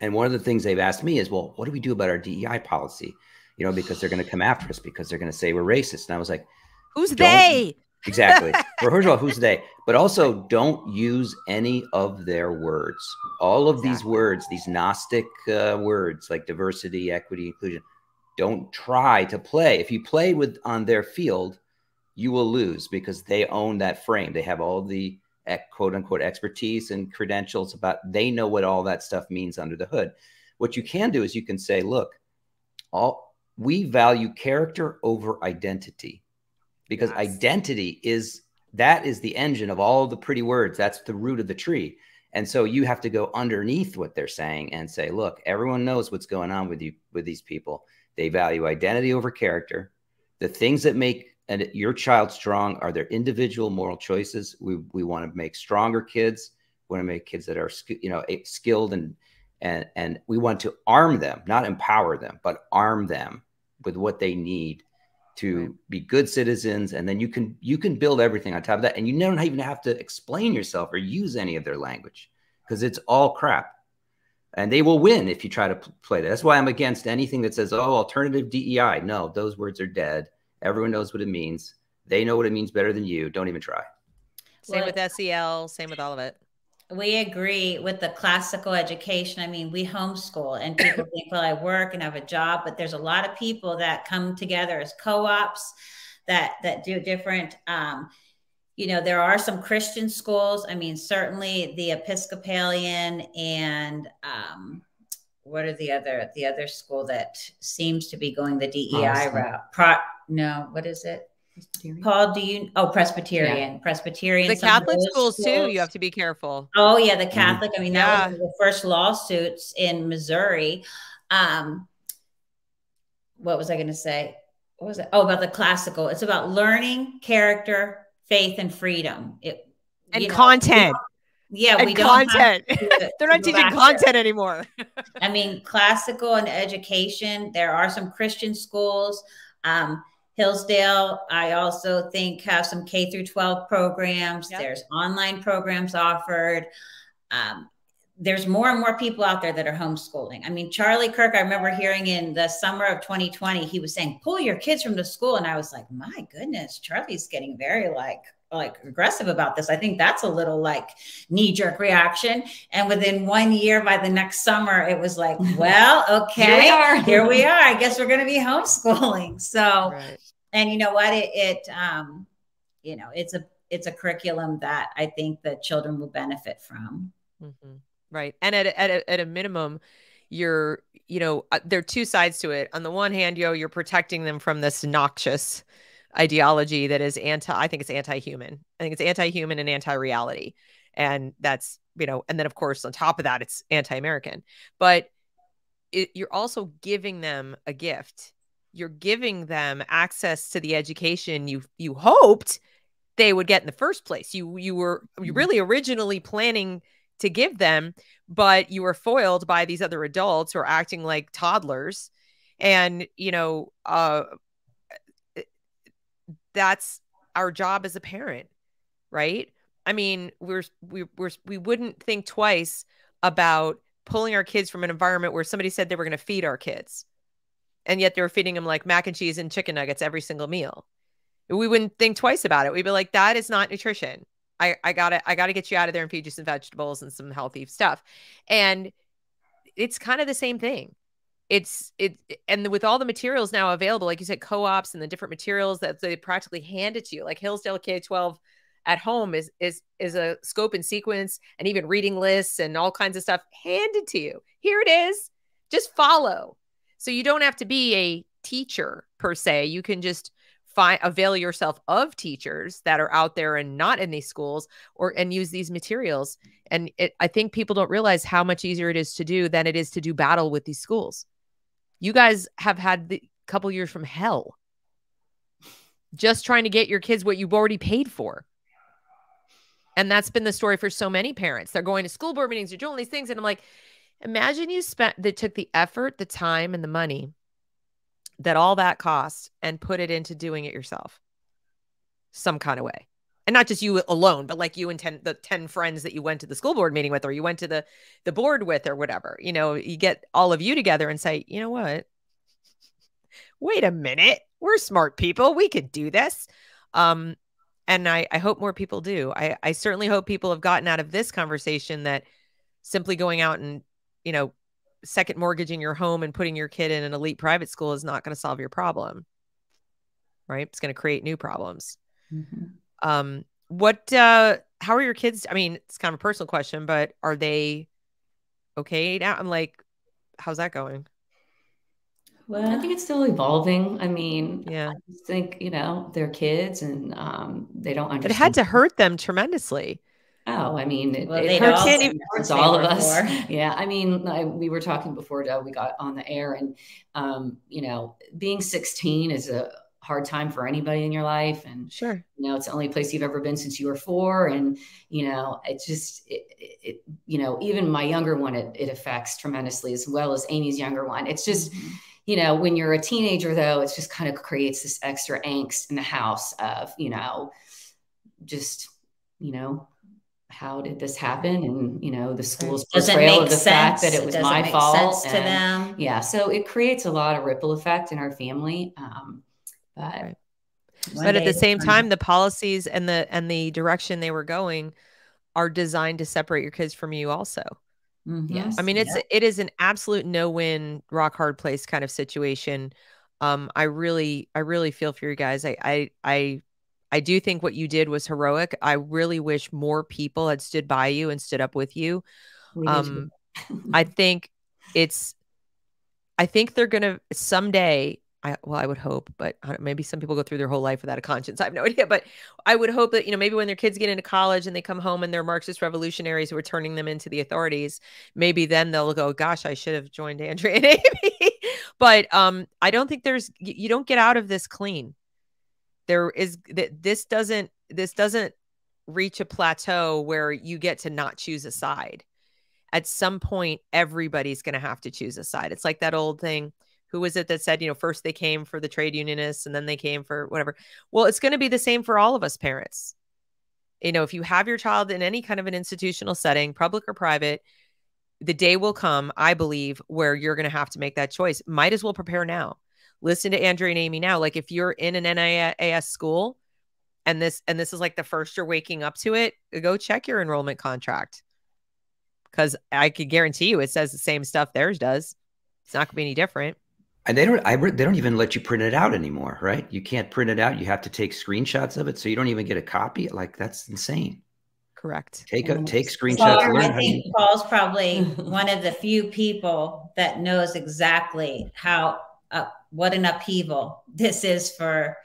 And one of the things they've asked me is, well, what do we do about our DEI policy? You know, because they're going to come after us because they're going to say we're racist. And I was like, who's they? Exactly. well, first of all, who's they? But also, don't use any of their words. All of exactly. these words, these Gnostic uh, words like diversity, equity, inclusion, don't try to play. If you play with on their field, you will lose because they own that frame. They have all the quote unquote expertise and credentials about they know what all that stuff means under the hood. What you can do is you can say, look, all we value character over identity because yes. identity is that is the engine of all the pretty words. That's the root of the tree. And so you have to go underneath what they're saying and say, look, everyone knows what's going on with you with these people. They value identity over character. The things that make and your child strong are their individual moral choices. We, we want to make stronger kids. We want to make kids that are you know skilled and and and we want to arm them, not empower them, but arm them with what they need to right. be good citizens. And then you can you can build everything on top of that, and you don't even have to explain yourself or use any of their language because it's all crap. And they will win if you try to play that. That's why I'm against anything that says, "Oh, alternative DEI." No, those words are dead Everyone knows what it means. They know what it means better than you. Don't even try. Same well, with SEL, same with all of it. We agree with the classical education. I mean, we homeschool and people think, well, I work and have a job, but there's a lot of people that come together as co-ops that that do different um, you know, there are some Christian schools. I mean, certainly the Episcopalian and um, what are the other the other school that seems to be going the DEI awesome. route? Pro, no, what is it? Paul, do you? Oh, Presbyterian, yeah. Presbyterian. The Catholic schools, schools, too. You have to be careful. Oh yeah, the. Catholic. I mean, that yeah. was the first lawsuits in Missouri. Um, what was I going to say? What was it? Oh, about the classical. It's about learning, character, faith, and freedom. It and content. Know, yeah, we don't content. They're not teaching content anymore. I mean, classical and education. There are some Christian schools. Um, Hillsdale, I also think have some K through 12 programs. Yep. There's online programs offered. Um, there's more and more people out there that are homeschooling. I mean, Charlie Kirk, I remember hearing in the summer of 2020, he was saying, pull your kids from the school. And I was like, my goodness, Charlie's getting very like, like aggressive about this. I think that's a little like knee jerk reaction. And within one year, by the next summer, it was like, well, okay, here, we here we are. I guess we're going to be homeschooling. So, right. and you know what? It, it, um, you know, it's a, it's a curriculum that I think that children will benefit from. Mm-hmm. Right. And at, at, a, at a minimum, you're, you know, uh, there are two sides to it. On the one hand, yo, you're protecting them from this noxious ideology that is anti, I think it's anti human. I think it's anti human and anti reality. And that's, you know, and then of course, on top of that, it's anti American. But it, you're also giving them a gift. You're giving them access to the education you you hoped they would get in the first place. You you were you mm-hmm. really originally planning to give them, but you were foiled by these other adults who are acting like toddlers. And, you know, uh, that's our job as a parent, right? I mean, we're, we, we're, we wouldn't think twice about pulling our kids from an environment where somebody said they were going to feed our kids. And yet they were feeding them like mac and cheese and chicken nuggets every single meal. We wouldn't think twice about it. We'd be like, that is not nutrition. I, I gotta I gotta get you out of there and feed you some vegetables and some healthy stuff. And it's kind of the same thing. It's it and with all the materials now available, like you said, co-ops and the different materials that they practically hand it to you, like Hillsdale K-12 at home is is is a scope and sequence and even reading lists and all kinds of stuff handed to you. Here it is. Just follow. So you don't have to be a teacher per se. You can just find avail yourself of teachers that are out there and not in these schools or and use these materials and it, i think people don't realize how much easier it is to do than it is to do battle with these schools you guys have had the couple years from hell. Just trying to get your kids what you've already paid for. And that's been the story for so many parents. They're going to school board meetings they're doing these things and i'm like imagine you spent that took the effort the time and the money that all that cost and put it into doing it yourself some kind of way and not just you alone but like you and 10 the 10 friends that you went to the school board meeting with or you went to the the board with or whatever you know you get all of you together and say you know what? Wait a minute. We're smart people. We could do this. Um and i i hope more people do. I i certainly hope people have gotten out of this conversation that simply going out and you know second mortgaging your home and putting your kid in an elite private school is not going to solve your problem right? It's going to create new problems. Mm-hmm. Um what uh how are your kids i mean it's kind of a personal question but are they okay now? I'm like how's that going? Well i think it's still evolving. I mean yeah. I think you know they're kids and um they don't understand it had to hurt them tremendously. Oh, I mean, it, well, it hurts, it hurts all of us. Yeah, I mean, I, we were talking before uh, we got on the air, and um, you know, being 16 is a hard time for anybody in your life, and sure, you know, it's the only place you've ever been since you were four, and you know, it just, it, it you know, even my younger one, it, it affects tremendously, as well as Amy's younger one. It's just. Mm-hmm you know, when you're a teenager, though, it just kind of creates this extra angst in the house of, you know, just, you know, how did this happen? And you know, the school's portrayal of the sense? fact that it was my fault. to them, yeah. So it creates a lot of ripple effect in our family. Um, but right. but at the same time, the policies and the and the direction they were going are designed to separate your kids from you also. Mm-hmm. Yes. I mean, it's yeah. it is an absolute no-win, rock hard place kind of situation. Um, I really, I really feel for you guys. I, I, I I do think what you did was heroic. I really wish more people had stood by you and stood up with you. Um, I think it's, I think they're going to someday. I, well, I would hope, but maybe some people go through their whole life without a conscience. I have no idea, but I would hope that, you know, maybe when their kids get into college and they come home and they're Marxist revolutionaries who are turning them into the authorities, maybe then they'll go, gosh, I should have joined Andrea and Amy. but um, I don't think there's, you don't get out of this clean there is that this doesn't this doesn't reach a plateau where you get to not choose a side at some point everybody's going to have to choose a side it's like that old thing who was it that said you know first they came for the trade unionists and then they came for whatever well it's going to be the same for all of us parents you know if you have your child in any kind of an institutional setting public or private the day will come i believe where you're going to have to make that choice might as well prepare now listen to Andrea and Amy now. Like if you're in an NAIS school and this and this is like the first you're waking up to it, go check your enrollment contract. Cause I could guarantee you it says the same stuff theirs does. It's not gonna be any different. And they don't I, they don't even let you print it out anymore, right? You can't print it out. You have to take screenshots of it. So you don't even get a copy. Like that's insane. Correct. Take a take screenshots. Paul, I think Paul's probably one of the few people that knows exactly how uh, what an upheaval this is for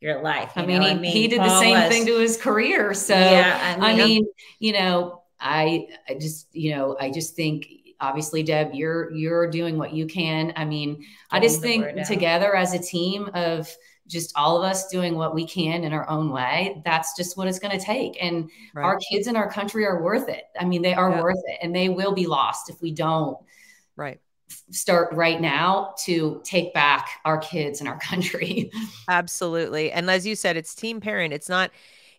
your life. I mean, he, I mean, he did Paul the same was, thing to his career. So, yeah, I mean, I mean, you know, I, I just, you know, I just think obviously Deb, you're, you're doing what you can. I mean, I just think together as a team of just all of us doing what we can in our own way, that's just what it's going to take. And right. our kids in our country are worth it. I mean, they are yeah. worth it and they will be lost if we don't. Right start right now to take back our kids and our country. Absolutely. And as you said, it's team parent. It's not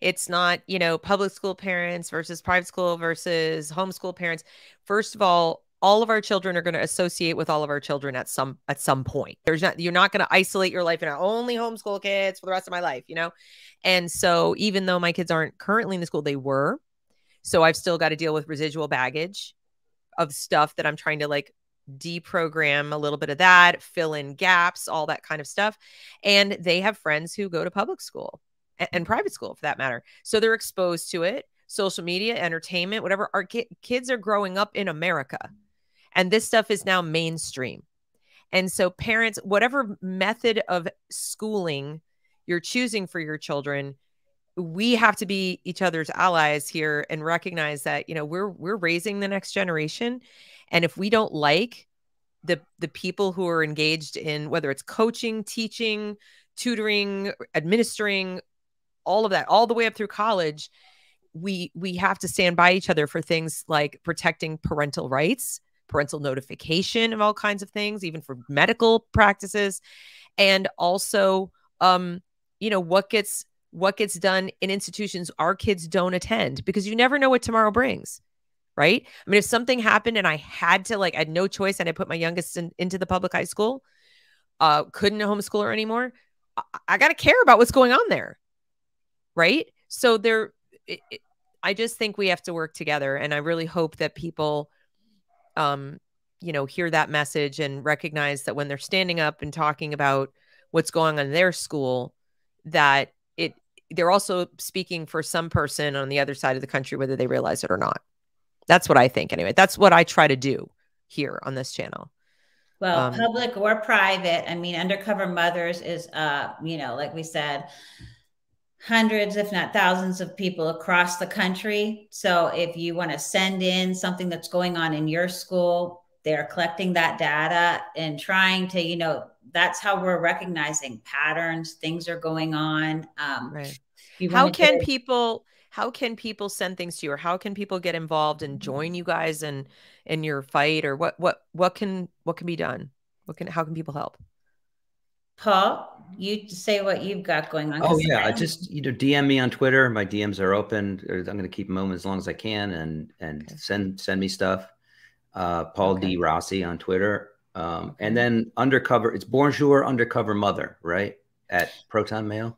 it's not, you know, public school parents versus private school versus homeschool parents. First of all, all of our children are going to associate with all of our children at some at some point. There's not you're not going to isolate your life and only homeschool kids for the rest of my life, you know? And so even though my kids aren't currently in the school, they were. So I've still got to deal with residual baggage of stuff that I'm trying to like deprogram a little bit of that, fill in gaps, all that kind of stuff. And they have friends who go to public school and, and private school for that matter. So they're exposed to it, social media, entertainment, whatever. Our ki- kids are growing up in America. And this stuff is now mainstream. And so parents, whatever method of schooling you're choosing for your children we have to be each other's allies here and recognize that you know we're we're raising the next generation and if we don't like the the people who are engaged in whether it's coaching teaching tutoring administering all of that all the way up through college we we have to stand by each other for things like protecting parental rights parental notification of all kinds of things even for medical practices. And also um you know what gets what gets done in institutions our kids don't attend because you never know what tomorrow brings right? I mean if something happened and i had to like i had no choice and i put my youngest in, into the public high school uh couldn't homeschool her anymore i, I got to care about what's going on there right? So there it, it, i just think we have to work together and i really hope that people um you know hear that message and recognize that when they're standing up and talking about what's going on in their school that it they're also speaking for some person on the other side of the country, whether they realize it or not. That's what I think, anyway. That's what I try to do here on this channel. Well, um, public or private. I mean, Undercover Mothers is, uh, you know, like we said, hundreds, if not thousands, of people across the country. So if you want to send in something that's going on in your school, they're collecting that data and trying to, you know, that's how we're recognizing patterns things are going on um, right. how can people how can people send things to you? Or how can people get involved and join you guys in in your fight? Or what what what can what can be done? What can how can people help paul you say what you've got going on oh yeah just you know dm me on twitter my dms are open i'm going to keep them open as long as i can and and okay. send send me stuff uh, paul okay. d rossi on twitter um, and then undercover, it's Bonjour Undercover Mother, right? At Proton Mail.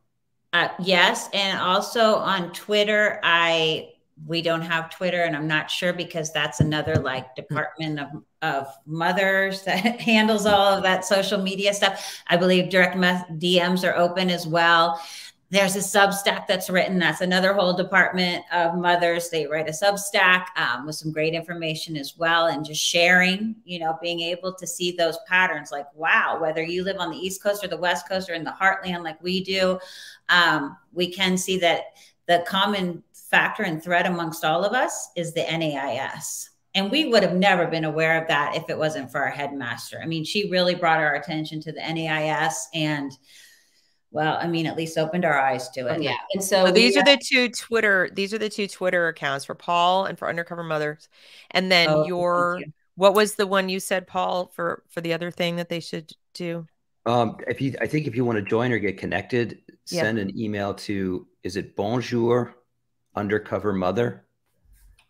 Uh, yes, and also on Twitter, I we don't have Twitter, and I'm not sure because that's another like department of of mothers that handles all of that social media stuff. I believe direct DMs are open as well. There's a substack that's written. That's another whole department of mothers. They write a substack um, with some great information as well and just sharing you know being able to see those patterns like wow whether you live on the east coast or the west coast or in the heartland like we do um, we can see that the common factor and thread amongst all of us is the nais and we would have never been aware of that if it wasn't for our headmaster i mean she really brought our attention to the nais and well, I mean, at least opened our eyes to it. Yeah. And so, so these are the two Twitter, these are the two Twitter accounts for Paul and for Undercover Mothers. And then oh, your you. what was the one you said, Paul, for for the other thing that they should do? Um, if you I think if you want to join or get connected, send an email to is it bonjour undercover mother?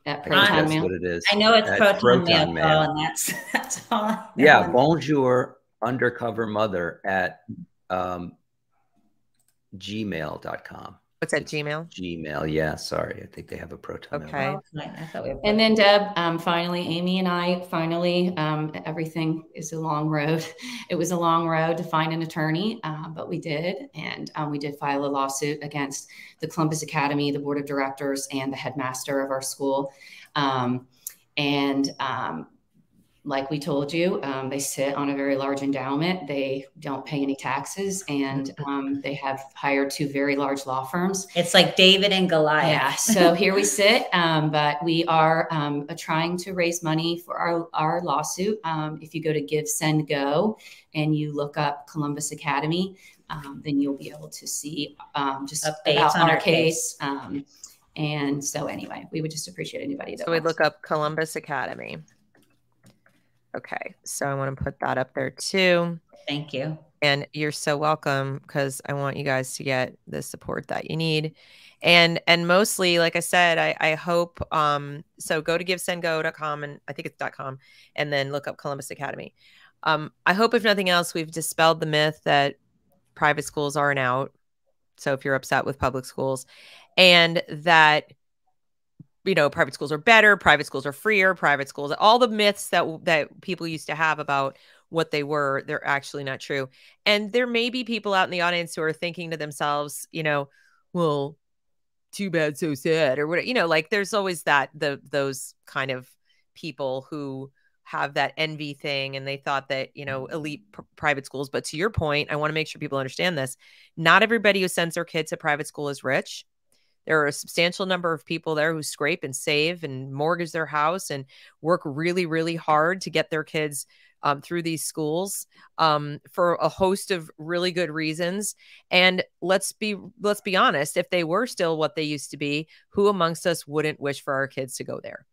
At Proton Mail. what it is. I know it's Proton, Proton Mail, Paul, and that's that's all. Yeah, bonjour undercover mother at um, gmail.com. What's that, Gmail? Gmail, yeah. Sorry, I think they have a proton. Okay. Oh, and then Deb, um, finally, Amy and I finally, um, everything is a long road. It was a long road to find an attorney, uh, but we did, and um, we did file a lawsuit against the Columbus Academy, the board of directors, and the headmaster of our school. Um, and um, like we told you, um, they sit on a very large endowment. They don't pay any taxes, and mm-hmm. um, they have hired two very large law firms. It's like David and Goliath. Yeah. So here we sit, um, but we are um, trying to raise money for our our lawsuit. Um, if you go to Give Send Go and you look up Columbus Academy, um, then you'll be able to see just Updates about on our case. case. and so, anyway, we would just appreciate anybody that. So we look up Columbus Academy. Okay. So I want to put that up there too. Thank you. And you're so welcome because I want you guys to get the support that you need. And and mostly, like I said, I, I hope um so go to givesendgo.com and I think it's .com and then look up Columbus Academy. Um, I hope if nothing else, we've dispelled the myth that private schools aren't out. So if you're upset with public schools and that you know private schools are better private schools are freer private schools all the myths that that people used to have about what they were they're actually not true. And there may be people out in the audience who are thinking to themselves you know well too bad so sad or what you know like there's always that the those kind of people who have that envy thing and they thought that you know elite private schools but to your point i want to make sure people understand this not everybody who sends their kids to private school is rich there are a substantial number of people there who scrape and save and mortgage their house and work really really hard to get their kids um, through these schools um, for a host of really good reasons. And let's be let's be honest, if they were still what they used to be, who amongst us wouldn't wish for our kids to go there?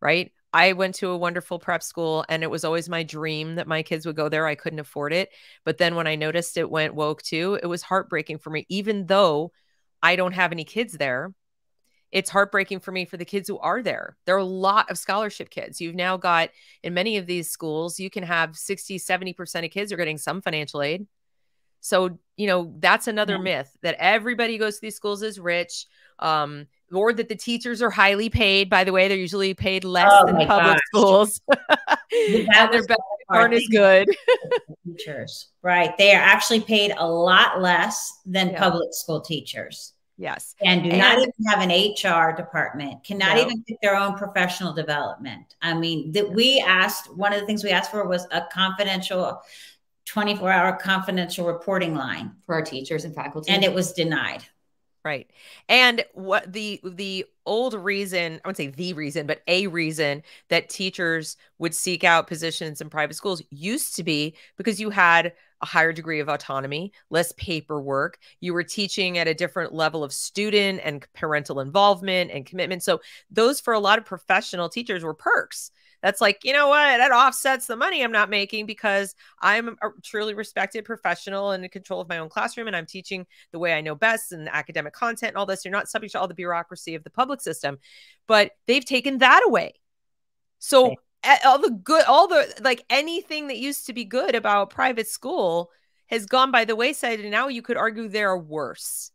Right? I went to a wonderful prep school and it was always my dream that my kids would go there. I couldn't afford it. But then when I noticed it went woke too, it was heartbreaking for me, even though I don't have any kids there it's heartbreaking for me for the kids who are there. There are a lot of scholarship kids. You've now got in many of these schools, you can have 60, 70% of kids are getting some financial aid. So, you know, that's another yeah. myth that everybody who goes to these schools is rich, um, or that the teachers are highly paid. By the way, they're usually paid less oh than public gosh. schools. their benefit aren't as good. teachers, right? They are actually paid a lot less than yeah. public school teachers. Yes. And do and, not even have an HR department, cannot no. even get their own professional development. I mean, that we asked, one of the things we asked for was a confidential 24 hour confidential reporting line for our teachers and faculty. And it was denied. Right. And what the the old reason, I wouldn't say the reason, but a reason that teachers would seek out positions in private schools used to be because you had a higher degree of autonomy, less paperwork. You were teaching at a different level of student and parental involvement and commitment. So, those for a lot of professional teachers were perks. That's like, you know what? That offsets the money I'm not making because I'm a truly respected professional and in control of my own classroom and I'm teaching the way I know best and academic content and all this. You're not subject to all the bureaucracy of the public system, but they've taken that away. So, all the good all the like anything that used to be good about private school has gone by the wayside and now you could argue they're worse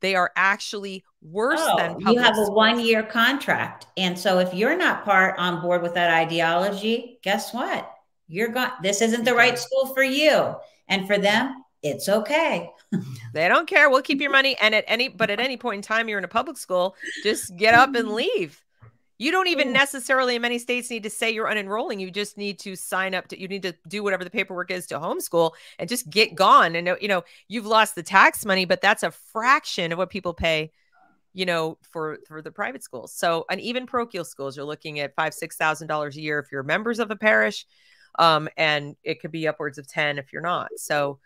they are actually worse oh, than you have schools. a one year contract. And so if you're not part on board with that ideology guess what? You're gone. This isn't the right school for you. And for them it's okay. They don't care. We'll keep your money. And at any but at any point in time you're in a public school just get up and leave you don't even necessarily in many states need to say you're unenrolling. You just need to sign up to you need to do whatever the paperwork is to homeschool and just get gone. And you know, you've lost the tax money, but that's a fraction of what people pay, you know, for for the private schools. So and even parochial schools, you're looking at five, six thousand dollars a year if you're members of a parish. Um, and it could be upwards of 10 if you're not. So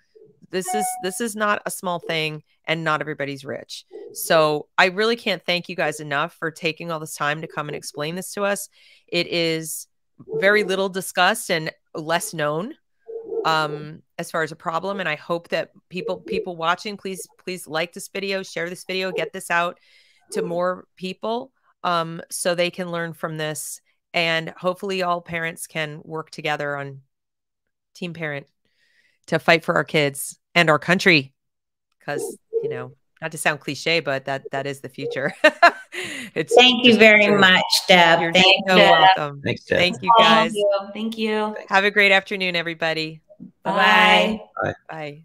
this is this is not a small thing and not everybody's rich. So I really can't thank you guys enough for taking all this time to come and explain this to us. It is very little discussed and less known um as far as a problem and i hope that people people watching please please like this video share this video get this out to more people um so they can learn from this and hopefully all parents can work together on team parent to fight for our kids and our country. Because you know not to sound cliche but that that is the future. It's thank you very true. much deb. You're Thank so welcome. Thanks, Deb. thank you guys. thank you, thank you. have a great afternoon everybody. Bye. Bye. Bye